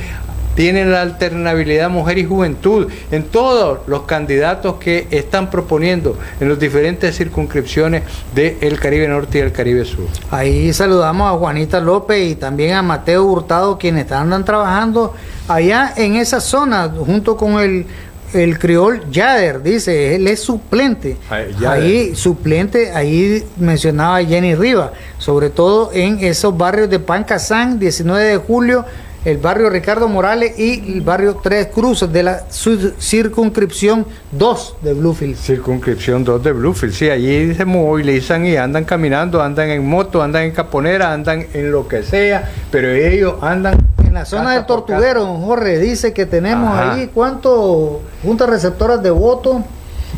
Tienen la alternabilidad mujer y juventud en todos los candidatos que están proponiendo en las diferentes circunscripciones del Caribe Norte y el Caribe Sur. Ahí saludamos a Juanita López y también a Mateo Hurtado, quienes andan trabajando allá en esa zona, junto con el, el criol Yader, dice, él es suplente. Ah. Ahí, suplente, ahí mencionaba Jenny Rivas, sobre todo en esos barrios de Pancasán, 19 de julio, el barrio Ricardo Morales y el barrio Tres Cruces de la circunscripción 2 de Bluefield. Circunscripción 2 de Bluefield, sí, allí se movilizan y andan caminando, andan en moto, andan en caponera, andan en lo que sea, pero ellos andan En la zona del Tortuguero, don Jorge, dice que tenemos Ajá. ahí cuánto juntas receptoras de voto.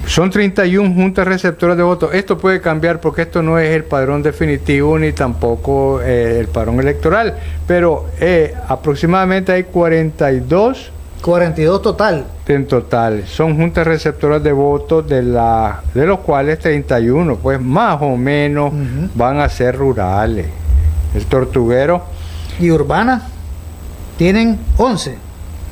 Son 31 juntas receptoras de votos. Esto puede cambiar porque esto no es el padrón definitivo ni tampoco eh, el padrón electoral, pero eh, aproximadamente hay 42 42 total. en total. Son juntas receptoras de votos de, la, de los cuales 31, pues más o menos van a ser rurales. El tortuguero Y urbana tienen 11.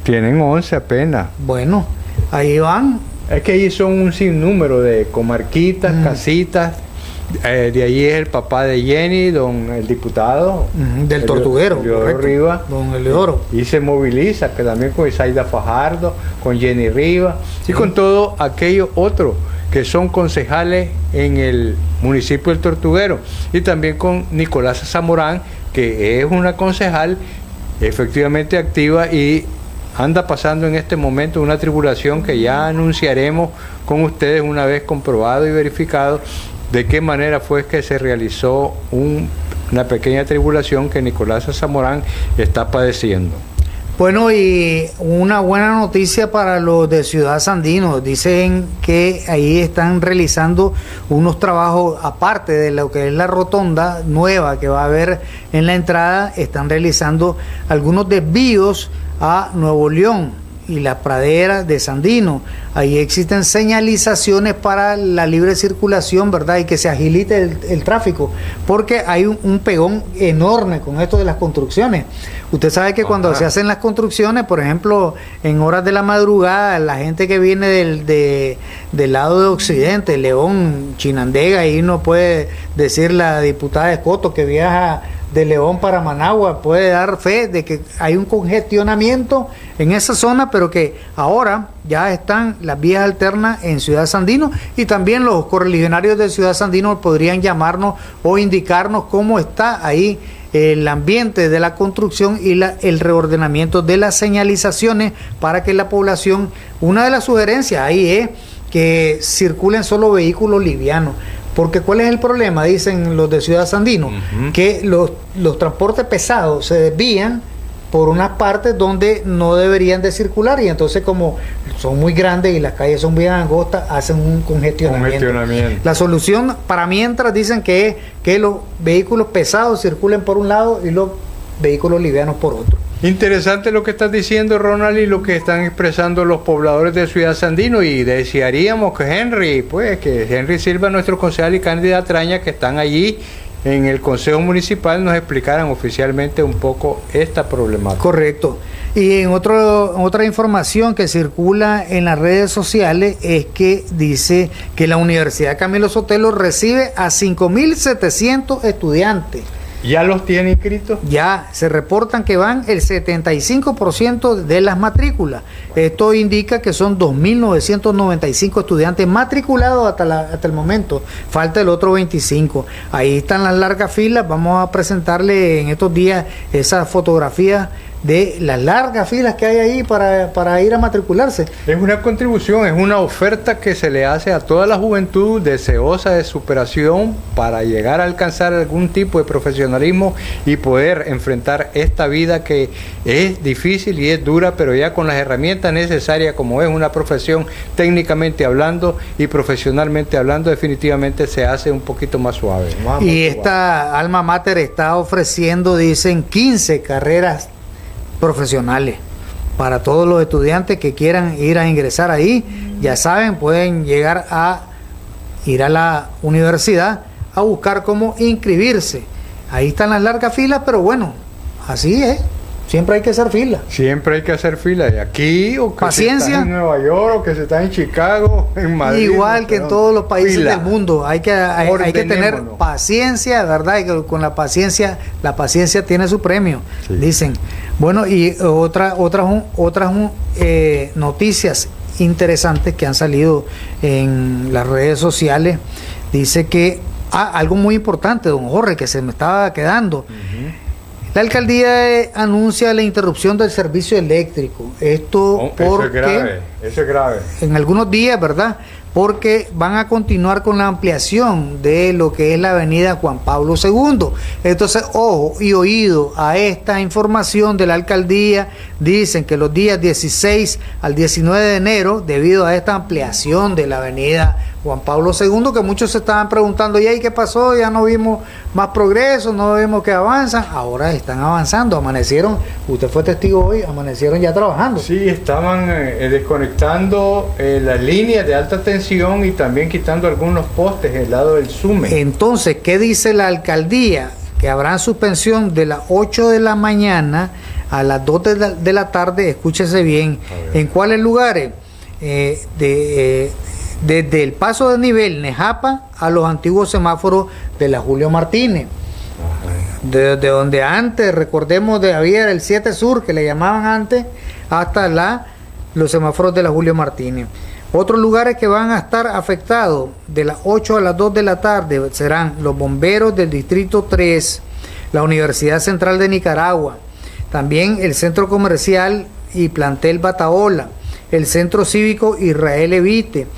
tienen 11 apenas. Bueno, ahí van. Es que ahí son un sinnúmero de comarquitas, Mm. casitas. Eh, de allí es el papá de Jenny, don el diputado. del Tortuguero. Eliodoro correcto. Rivas. Don Eleodoro. Y se moviliza, que también con Isaida Fajardo, con Jenny Rivas y con todo aquello otro que son concejales en el municipio del Tortuguero. Y también con Nicolás Zamorán, que es una concejal efectivamente activa y anda pasando en este momento una tribulación que ya anunciaremos con ustedes una vez comprobado y verificado de qué manera fue que se realizó un- una pequeña tribulación que Nicolás Zamorán está padeciendo. Bueno, y una buena noticia para los de Ciudad Sandino. Dicen que ahí están realizando unos trabajos, aparte de lo que es la rotonda nueva que va a haber en la entrada, están realizando algunos desvíos a Nuevo León y la pradera de Sandino. Ahí existen señalizaciones para la libre circulación, ¿verdad? Y que se agilite el, tráfico, porque hay un, pegón enorme con esto de las construcciones. Usted sabe que cuando se hacen las construcciones, por ejemplo, en horas de la madrugada, la gente que viene del, del lado de Occidente, León, Chinandega, ahí no puede decir la diputada Escoto que viaja de León para Managua puede dar fe de que hay un congestionamiento en esa zona, pero que ahora ya están las vías alternas en Ciudad Sandino y también los correligionarios de Ciudad Sandino podrían llamarnos o indicarnos cómo está ahí el ambiente de la construcción y la, el reordenamiento de las señalizaciones para que la población, una de las sugerencias ahí es que circulen solo vehículos livianos. Porque ¿cuál es el problema? Dicen los de Ciudad Sandino, que los, los transportes pesados se desvían por unas partes donde no deberían de circular y entonces como son muy grandes y las calles son bien angostas, hacen un congestionamiento. La solución para mientras dicen que es que los vehículos pesados circulen por un lado y los vehículos livianos por otro. Interesante lo que estás diciendo, Ronald, y lo que están expresando los pobladores de Ciudad Sandino. Y desearíamos que Henry, pues, que Henry Silva, nuestro concejal y candidata Traña, que están allí en el Consejo Municipal, nos explicaran oficialmente un poco esta problemática. Correcto. Y en otro, otra información que circula en las redes sociales es que dice que la Universidad Camilo Sotelo recibe a 5.700 estudiantes. ¿Ya los tiene inscritos? Ya, se reportan que van el 75% de las matrículas. Esto indica que son 2.995 estudiantes matriculados hasta, hasta el momento. Falta el otro 25. Ahí están las largas filas. Vamos a presentarle en estos días esa fotografía de las largas filas que hay ahí para, ir a matricularse. Es una contribución, es una oferta que se le hace a toda la juventud deseosa de superación para llegar a alcanzar algún tipo de profesionalismo y poder enfrentar esta vida que es difícil y es dura, pero ya con las herramientas necesarias como es una profesión técnicamente hablando y profesionalmente hablando, definitivamente se hace un poquito más suave. y esta alma mater está ofreciendo, dicen, 15 carreras profesionales. Para todos los estudiantes que quieran ir a ingresar ahí, ya saben, pueden llegar a ir a la universidad a buscar cómo inscribirse. Ahí están las largas filas, pero bueno, así es. Siempre hay que hacer fila. Siempre hay que hacer fila. Y aquí, o que Paciencia. en Nueva York, o que se está en Chicago, en Madrid. Igual que en todos los países del mundo. Hay que, hay, que tener paciencia, ¿verdad? Y con la paciencia, la paciencia tiene su premio, dicen. Bueno, y otra, otras, otras eh, noticias interesantes que han salido en las redes sociales. Dice que ah, algo muy importante, don Jorge, que se me estaba quedando. La alcaldía eh, anuncia la interrupción del servicio eléctrico. Esto porque eso es grave, eso es grave. En algunos días, ¿verdad? Porque van a continuar con la ampliación de lo que es la avenida Juan Pablo II. Entonces, ojo y oído a esta información de la alcaldía. Dicen que los días 16 al 19 de enero, debido a esta ampliación de la avenida Juan Pablo II, que muchos se estaban preguntando, ¿y ahí qué pasó? Ya no vimos más progreso, no vimos que avanzan. Ahora están avanzando, amanecieron, usted fue testigo hoy, amanecieron ya trabajando. Sí, estaban eh, desconectando eh, las líneas de alta tensión y también quitando algunos postes del lado del SUME. Entonces, ¿qué dice la alcaldía? Que habrá suspensión de las 8 de la mañana a las 2 de la, tarde, escúchese bien, ¿en cuáles lugares? Eh, de desde el paso de nivel Nejapa a los antiguos semáforos de la Julio Martínez. Desde donde antes, recordemos, de había el 7 Sur, que le llamaban antes, hasta la, los semáforos de la Julio Martínez. Otros lugares que van a estar afectados de las 8 a las 2 de la tarde serán los bomberos del Distrito 3, la Universidad Central de Nicaragua, también el Centro Comercial y Plantel Bataola, el Centro Cívico Israel Evite,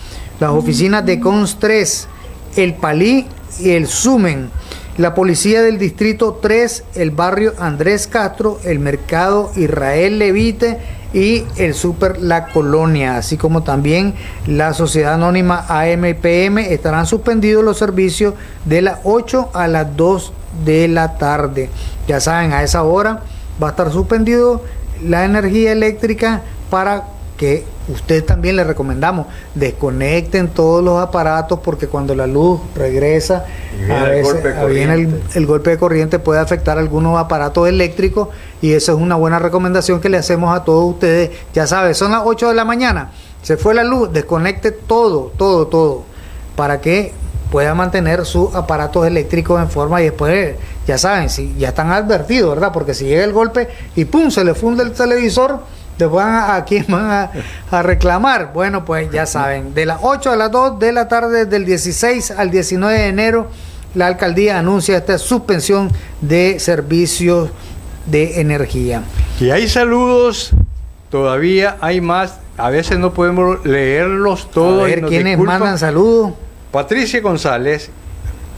las oficinas de CONS 3, el PALI y el SUMEN, la policía del distrito 3, el barrio Andrés Castro, el mercado Israel Levite y el Super La Colonia, así como también la sociedad anónima AMPM estarán suspendidos los servicios de las 8 a las 2 de la tarde. Ya saben, a esa hora va a estar suspendido la energía eléctrica para que usted también le recomendamos desconecten todos los aparatos porque cuando la luz regresa a veces el, el, golpe de corriente puede afectar algunos aparatos eléctricos y eso es una buena recomendación que le hacemos a todos ustedes. Ya sabes son las 8 de la mañana se fue la luz desconecte todo todo todo para que pueda mantener sus aparatos eléctricos en forma y después ya saben si ya están advertidos verdad porque si llega el golpe y pum se le funde el televisor van a, quién van a, reclamar. Bueno, pues ya saben, de las 8 a las 2 de la tarde del 16 al 19 de enero, la alcaldía anuncia esta suspensión de servicios de energía. Y hay saludos, todavía hay más, a veces no podemos leerlos todos. A ver, ¿quiénes mandan saludos? Patricia González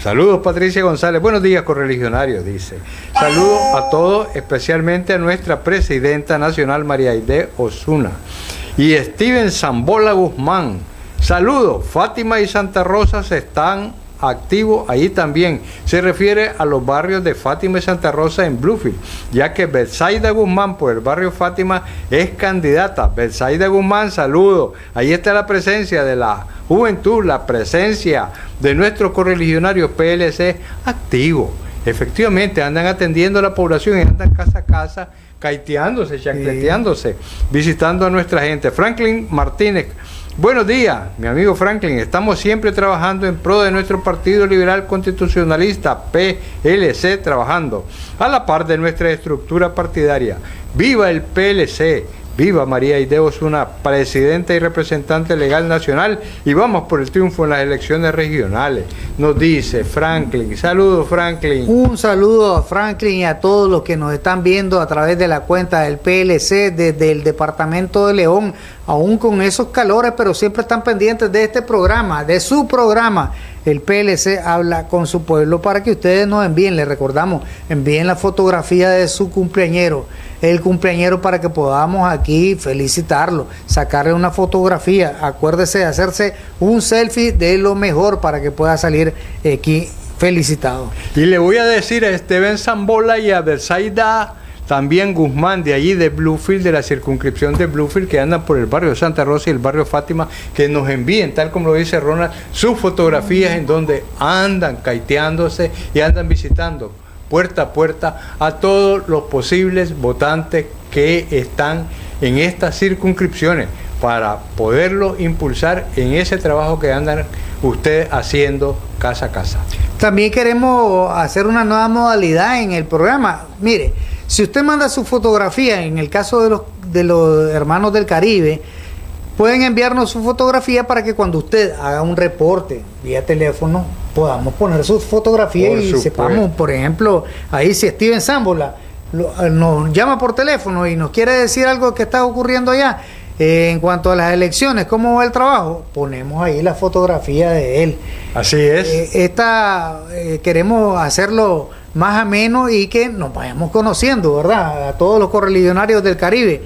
Saludos Patricia González. Buenos días, correligionarios, dice. Saludos a todos, especialmente a nuestra presidenta nacional María Aide Osuna. Y Steven Zambola Guzmán. Saludos. Fátima y Santa Rosa se están activo ahí también. Se refiere a los barrios de Fátima y Santa Rosa en Bluefield, ya que Betsaida Guzmán por el barrio Fátima es candidata. Betsaida Guzmán, saludo. Ahí está la presencia de la juventud, la presencia de nuestros correligionarios PLC activo. Efectivamente, andan atendiendo a la población y andan casa a casa, caiteándose, chacleteándose, visitando a nuestra gente. Franklin Martínez Buenos días, mi amigo Franklin. Estamos siempre trabajando en pro de nuestro Partido Liberal Constitucionalista, PLC, trabajando a la par de nuestra estructura partidaria. ¡Viva el PLC! Viva María Ideos, una presidenta y representante legal nacional y vamos por el triunfo en las elecciones regionales. Nos dice Franklin. Saludos Franklin. Un saludo a Franklin y a todos los que nos están viendo a través de la cuenta del PLC desde el departamento de León, aún con esos calores, pero siempre están pendientes de este programa, de su programa el PLC habla con su pueblo para que ustedes nos envíen, les recordamos, envíen la fotografía de su cumpleañero, el cumpleañero para que podamos aquí felicitarlo, sacarle una fotografía, acuérdese de hacerse un selfie de lo mejor para que pueda salir aquí felicitado. Y le voy a decir a Esteban Zambola y a Bersaida también Guzmán, de allí de Bluefield, de la circunscripción de Bluefield, que andan por el barrio Santa Rosa y el barrio Fátima, que nos envíen, tal como lo dice Ronald, sus fotografías en donde andan caiteándose y andan visitando puerta a puerta a todos los posibles votantes que están en estas circunscripciones para poderlo impulsar en ese trabajo que andan ustedes haciendo casa a casa. También queremos hacer una nueva modalidad en el programa. Mire, si usted manda su fotografía, en el caso de los, de los hermanos del Caribe, pueden enviarnos su fotografía para que cuando usted haga un reporte vía teléfono, podamos poner su fotografía y sepamos, por ejemplo, ahí si Steven Zambola nos llama por teléfono y nos quiere decir algo que está ocurriendo allá. Eh, en cuanto a las elecciones, ¿cómo va el trabajo? Ponemos ahí la fotografía de él. Así es. Eh, esta, eh, queremos hacerlo más ameno y que nos vayamos conociendo, ¿verdad? A todos los correligionarios del Caribe.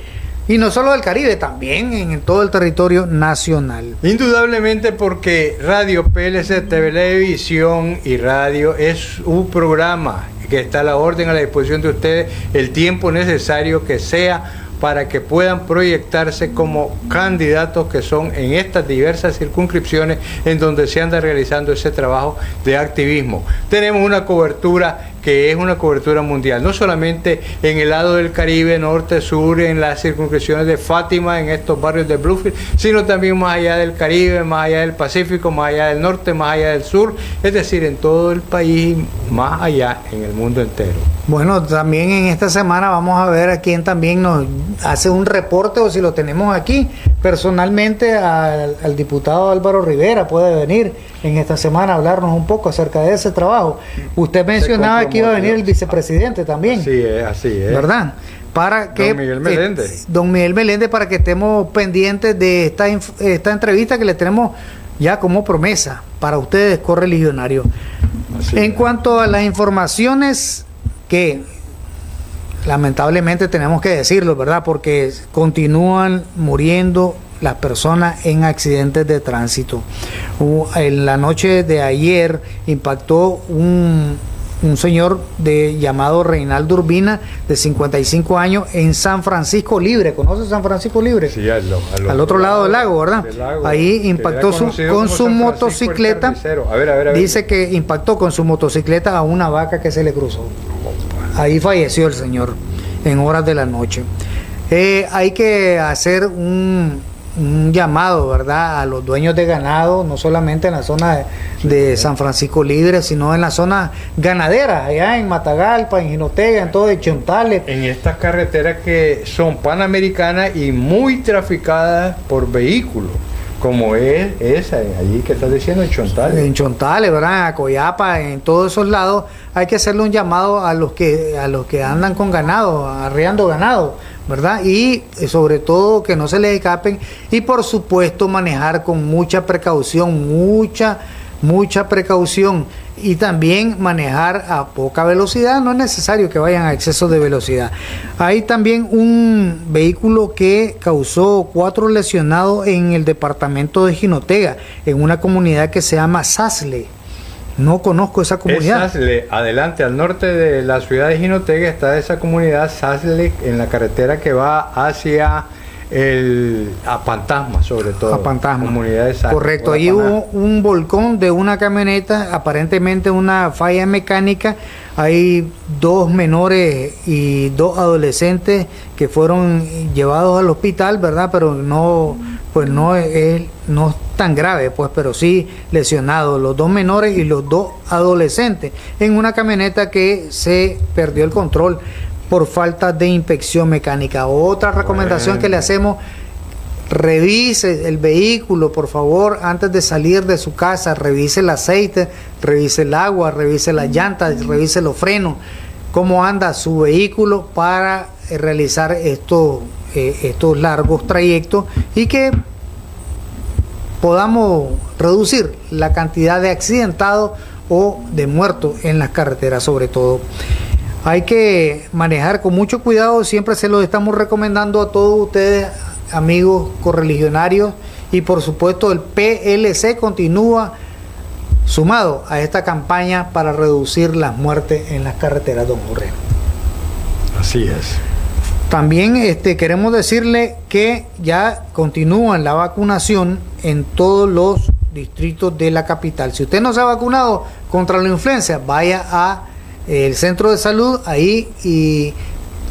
Y no solo del Caribe, también en todo el territorio nacional. Indudablemente porque Radio PLC, Televisión y Radio es un programa que está a la orden, a la disposición de ustedes, el tiempo necesario que sea para que puedan proyectarse como candidatos que son en estas diversas circunscripciones en donde se anda realizando ese trabajo de activismo. Tenemos una cobertura que es una cobertura mundial, no solamente en el lado del Caribe, norte, sur, en las circunscripciones de Fátima, en estos barrios de Bluefield, sino también más allá del Caribe, más allá del Pacífico, más allá del norte, más allá del sur, es decir, en todo el país, más allá en el mundo entero. Bueno, también en esta semana vamos a ver a quién también nos hace un reporte o si lo tenemos aquí personalmente al, al diputado Álvaro Rivera, puede venir en esta semana hablarnos un poco acerca de ese trabajo. Usted mencionaba que iba a venir el vicepresidente también. Sí, es así es. ¿Verdad? Para que, don Miguel Meléndez. don Miguel Meléndez, para que estemos pendientes de esta, esta entrevista que le tenemos ya como promesa para ustedes, correligionarios. en cuanto a las informaciones que lamentablemente tenemos que decirlo, ¿verdad? Porque continúan muriendo las personas en accidentes de tránsito. En la noche de ayer impactó un, un señor de llamado Reinaldo Urbina, de 55 años, en San Francisco Libre. ¿Conoce San Francisco Libre? Sí, al, al- Al otro lado del lago, ¿verdad? del lago, Ahí impactó su- con su motocicleta. Carnicero. A ver, a ver, a ver. Dice que impactó con su motocicleta a una vaca que se le cruzó. Ahí falleció el señor en horas de la noche. Eh, hay que hacer un, un llamado, ¿verdad?, a los dueños de ganado, no solamente en la zona de, de San Francisco Libre, sino en la zona ganadera, allá en Matagalpa, en Jinotega, en todo de Chontales. en estas carreteras que son panamericanas y muy traficadas por vehículos, como es esa, allí que estás diciendo, en Chontal. en Chontales, ¿verdad? En Coyapa, en todos esos lados, hay que hacerle un llamado a los que a los que andan con ganado, arriando ganado, ¿verdad? Y eh, sobre todo que no se les escapen y por supuesto manejar con mucha precaución, mucha mucha precaución y también manejar a poca velocidad, no es necesario que vayan a exceso de velocidad. Hay también un vehículo que causó cuatro lesionados en el departamento de Jinotega, en una comunidad que se llama Sasle. No conozco esa Es comunidad. Sasle, adelante al norte de la ciudad de Jinotega está esa comunidad Sasle en la carretera que va hacia el a Fantasma sobre todo. A Fantasma. Comunidad de. Correcto, Paná. hubo un volcón de una camioneta, aparentemente una falla mecánica. Hay dos menores y dos adolescentes que fueron llevados al hospital, ¿verdad? Pero no, pues no es, no es tan grave, pues, pero sí lesionados, los dos menores y los dos adolescentes, en una camioneta que se perdió el control por falta de inspección mecánica. Otra recomendación que le hacemos revise el vehículo, por favor, antes de salir de su casa, revise el aceite, revise el agua, revise las llantas, revise los frenos, cómo anda su vehículo para realizar estos, eh, estos largos trayectos y que podamos reducir la cantidad de accidentados o de muertos en las carreteras sobre todo. Hay que manejar con mucho cuidado, siempre se lo estamos recomendando a todos ustedes, amigos correligionarios, y por supuesto el PLC continúa sumado a esta campaña para reducir las muertes en las carreteras, don Jorge. Así es. También este, queremos decirle que ya continúa la vacunación en todos los distritos de la capital. Si usted no se ha vacunado contra la influenza, vaya a eh, el centro de salud ahí y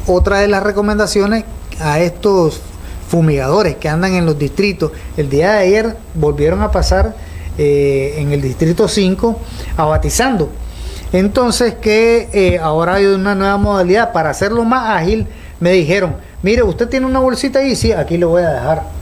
otra de las recomendaciones a estos fumigadores que andan en los distritos. El día de ayer volvieron a pasar eh, en el distrito 5 abatizando. Entonces que eh, ahora hay una nueva modalidad para hacerlo más ágil. Me dijeron, mire, usted tiene una bolsita ahí, sí, aquí le voy a dejar.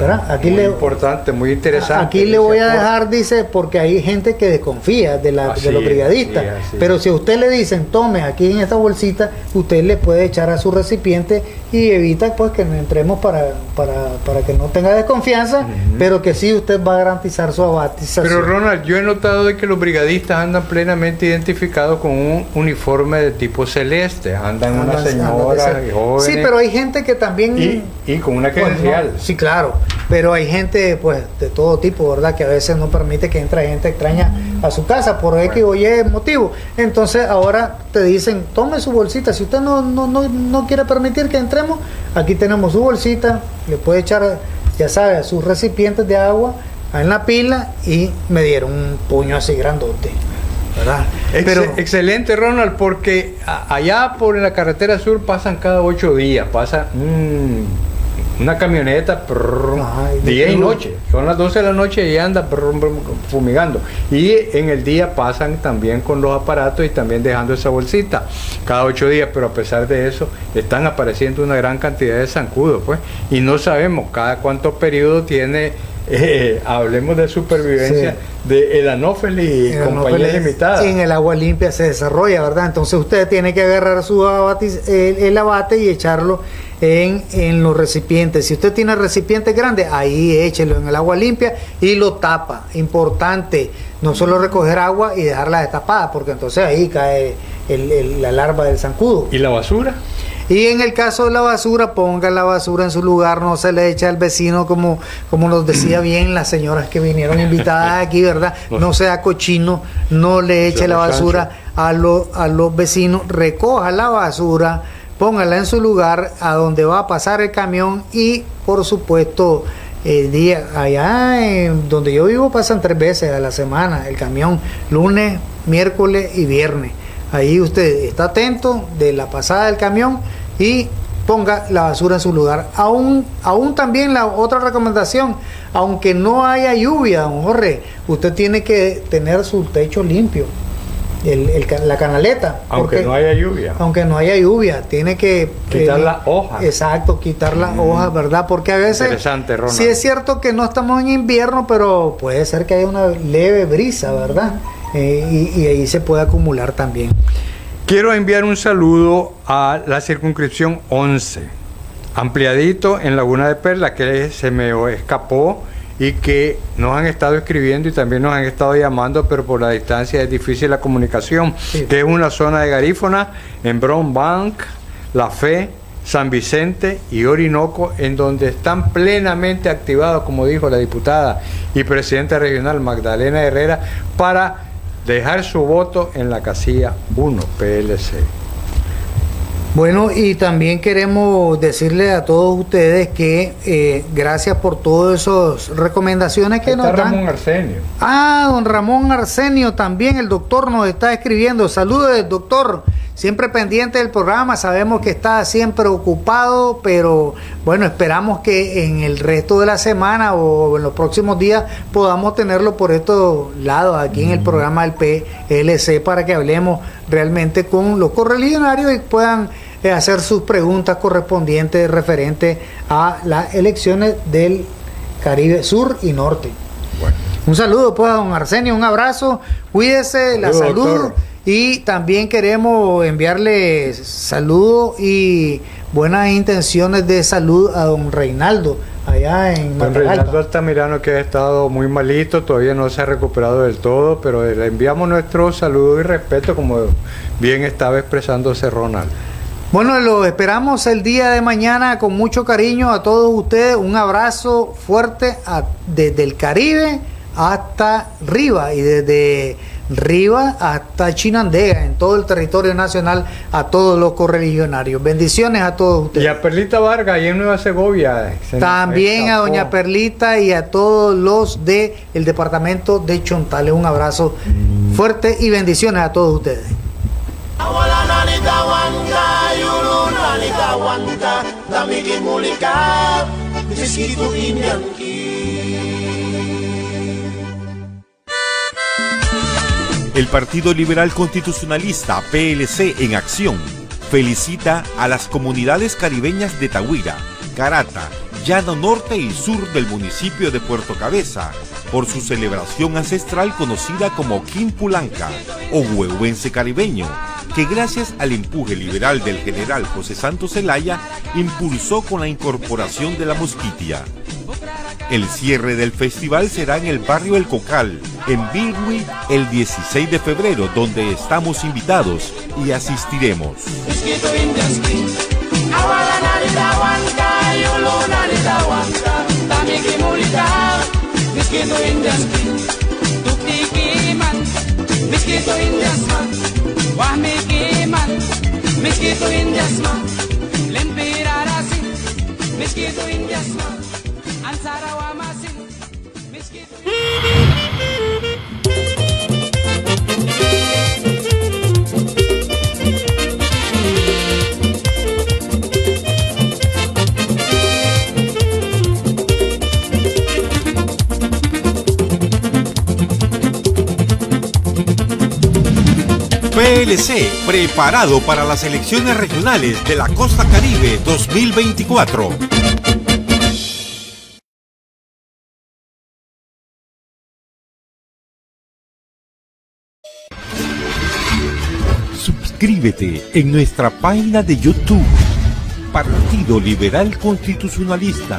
¿Verdad? Aquí muy le, importante, muy interesante. Aquí le voy a dejar, dice, porque hay gente que desconfía de, la, Así de los es, brigadistas. sí, Pero si a usted le dicen, tome aquí en esta bolsita, usted le puede echar a su recipiente y evita pues que entremos para, para, para que no tenga desconfianza, pero que sí usted va a garantizar su abatización. Pero Ronald, yo he notado de que los brigadistas andan plenamente identificados con un uniforme de tipo celeste. Andan una Andan- señora andan de y ese- jóvenes. Sí, pero hay gente que también... y, y con una Pues, credencial. no, sí, claro, pero hay gente pues de todo tipo, ¿verdad? Que a veces no permite que entre gente extraña a su casa por X o Y motivo. Entonces ahora te dicen, tome su bolsita, si usted no, no, no, no quiere permitir que entremos, aquí tenemos su bolsita, le puede echar, ya sabe, sus recipientes de agua en la pila y me dieron un puño así grandote, ¿verdad? Ex- Pero excelente, Ronald, porque allá por la carretera sur pasan cada ocho días, pasa mm, una camioneta prrr, día y noche. Son las 12 de la noche y anda prrr, prrr, fumigando. Y en el día pasan también con los aparatos y también dejando esa bolsita cada ocho días, pero a pesar de eso están apareciendo una gran cantidad de zancudos, pues, y no sabemos cada cuánto periodo tiene. eh, hablemos de supervivencia de el anófelis y en el compañía Nobel, limitada. En el agua limpia se desarrolla, ¿verdad? Entonces usted tiene que agarrar su abate, el, el abate y echarlo en, en los recipientes. Si usted tiene recipientes grandes, ahí échelo en el agua limpia y lo tapa. Importante, no solo recoger agua y dejarla destapada, porque entonces ahí cae el- el- la larva del zancudo. ¿Y la basura? Y en el caso de la basura, ponga la basura en su lugar, no se le echa al vecino como, como nos decía bien las señoras que vinieron invitadas aquí, ¿verdad? No sea cochino, no le eche la basura a, los a los vecinos, recoja la basura, póngala en su lugar a donde va a pasar el camión y por supuesto el día allá en donde yo vivo pasan tres veces a la semana el camión, lunes, miércoles y viernes. Ahí usted está atento de la pasada del camión y ponga la basura en su lugar. Aún, aún también la otra recomendación, aunque no haya lluvia, don Jorge, usted tiene que tener su techo limpio, el- la canaleta. Aunque porque- no haya lluvia. aunque no haya lluvia, tiene que Quitar eh, las hojas. Exacto, quitar las hojas, ¿verdad? Porque a veces Interesante, Ronald. sí es cierto que no estamos en invierno, pero puede ser que haya una leve brisa, ¿verdad? Eh, y, y ahí se puede acumular también. Quiero enviar un saludo a la circunscripción 11, ampliadito en Laguna de Perla, que se me escapó y que nos han estado escribiendo y también nos han estado llamando, pero por la distancia es difícil la comunicación, Sí. que es una zona de garífona en Brown Bank, La Fe, San Vicente y Orinoco, en donde están plenamente activados, como dijo la diputada y presidenta regional Magdalena Herrera, para dejar su voto en la casilla 1 PLC. Bueno, y también queremos decirle a todos ustedes que eh, gracias por todas esas recomendaciones que Está nos dan. Ramón Arsenio. Ah, don Ramón Arsenio, también el doctor nos está escribiendo. Saludos, doctor. Siempre pendiente del programa. Sabemos que está siempre ocupado, pero bueno, esperamos que en el resto de la semana o en los próximos días podamos tenerlo por estos lados aquí en el programa del PLC para que hablemos realmente con los correligionarios y puedan eh, hacer sus preguntas correspondientes referentes a las elecciones del Caribe Sur y Norte. Un saludo pues a don Arsenio, un abrazo, cuídese, la salud doctor. Y también queremos enviarle saludos y buenas intenciones de salud a don Reinaldo allá en Don. Reinaldo Altamirano que ha estado muy malito, todavía no se ha recuperado del todo, pero le enviamos nuestro saludo y respeto como bien estaba expresándose Ronald. Bueno, lo esperamos el día de mañana con mucho cariño a todos ustedes. Un abrazo fuerte a- desde el Caribe hasta Riva y desde Riva hasta Chinandega, en todo el territorio nacional, a todos los correligionarios. Bendiciones a todos ustedes. Y a Perlita Vargas, ahí en Nueva Segovia. También a doña Perlita y a todos los del el departamento de Chontales. Un abrazo fuerte y bendiciones a todos ustedes. El Partido Liberal Constitucionalista PLC en acción felicita a las comunidades caribeñas de Tahuira, Carata, Llano Norte y Sur del municipio de Puerto Cabeza por su celebración ancestral conocida como Quimpulanca o Huehuense Caribeño, que gracias al empuje liberal del general José Santos Zelaya impulsó con la incorporación de la mosquitia. El cierre del festival será en el barrio El Cocal, en Bilwi, el 16 de febrero, donde estamos invitados y asistiremos. PLC, preparado para las elecciones regionales de la Costa Caribe 2024. Suscríbete en nuestra página de YouTube. Partido Liberal Constitucionalista.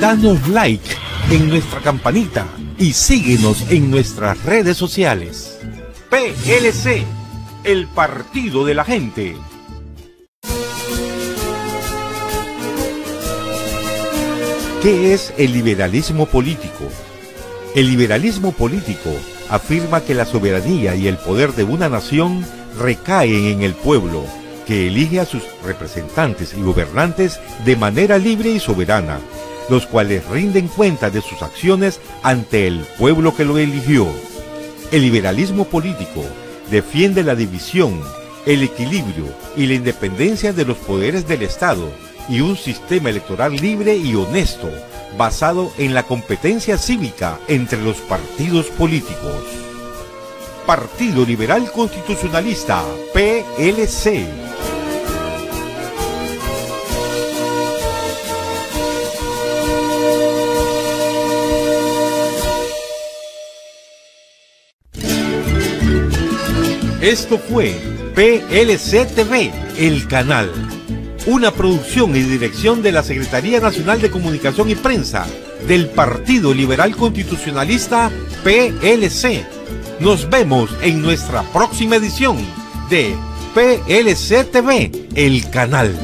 Danos like en nuestra campanita y síguenos en nuestras redes sociales. PLC, el Partido de la Gente. ¿Qué es el liberalismo político? El liberalismo político afirma que la soberanía y el poder de una nación recaen en el pueblo, que elige a sus representantes y gobernantes de manera libre y soberana, los cuales rinden cuenta de sus acciones ante el pueblo que lo eligió. El liberalismo político defiende la división, el equilibrio y la independencia de los poderes del Estado, y un sistema electoral libre y honesto, basado en la competencia cívica entre los partidos políticos. Partido Liberal Constitucionalista, PLC. Esto fue PLC TV, el canal una producción y dirección de la Secretaría Nacional de Comunicación y Prensa del Partido Liberal Constitucionalista PLC. Nos vemos en nuestra próxima edición de PLC TV, el canal.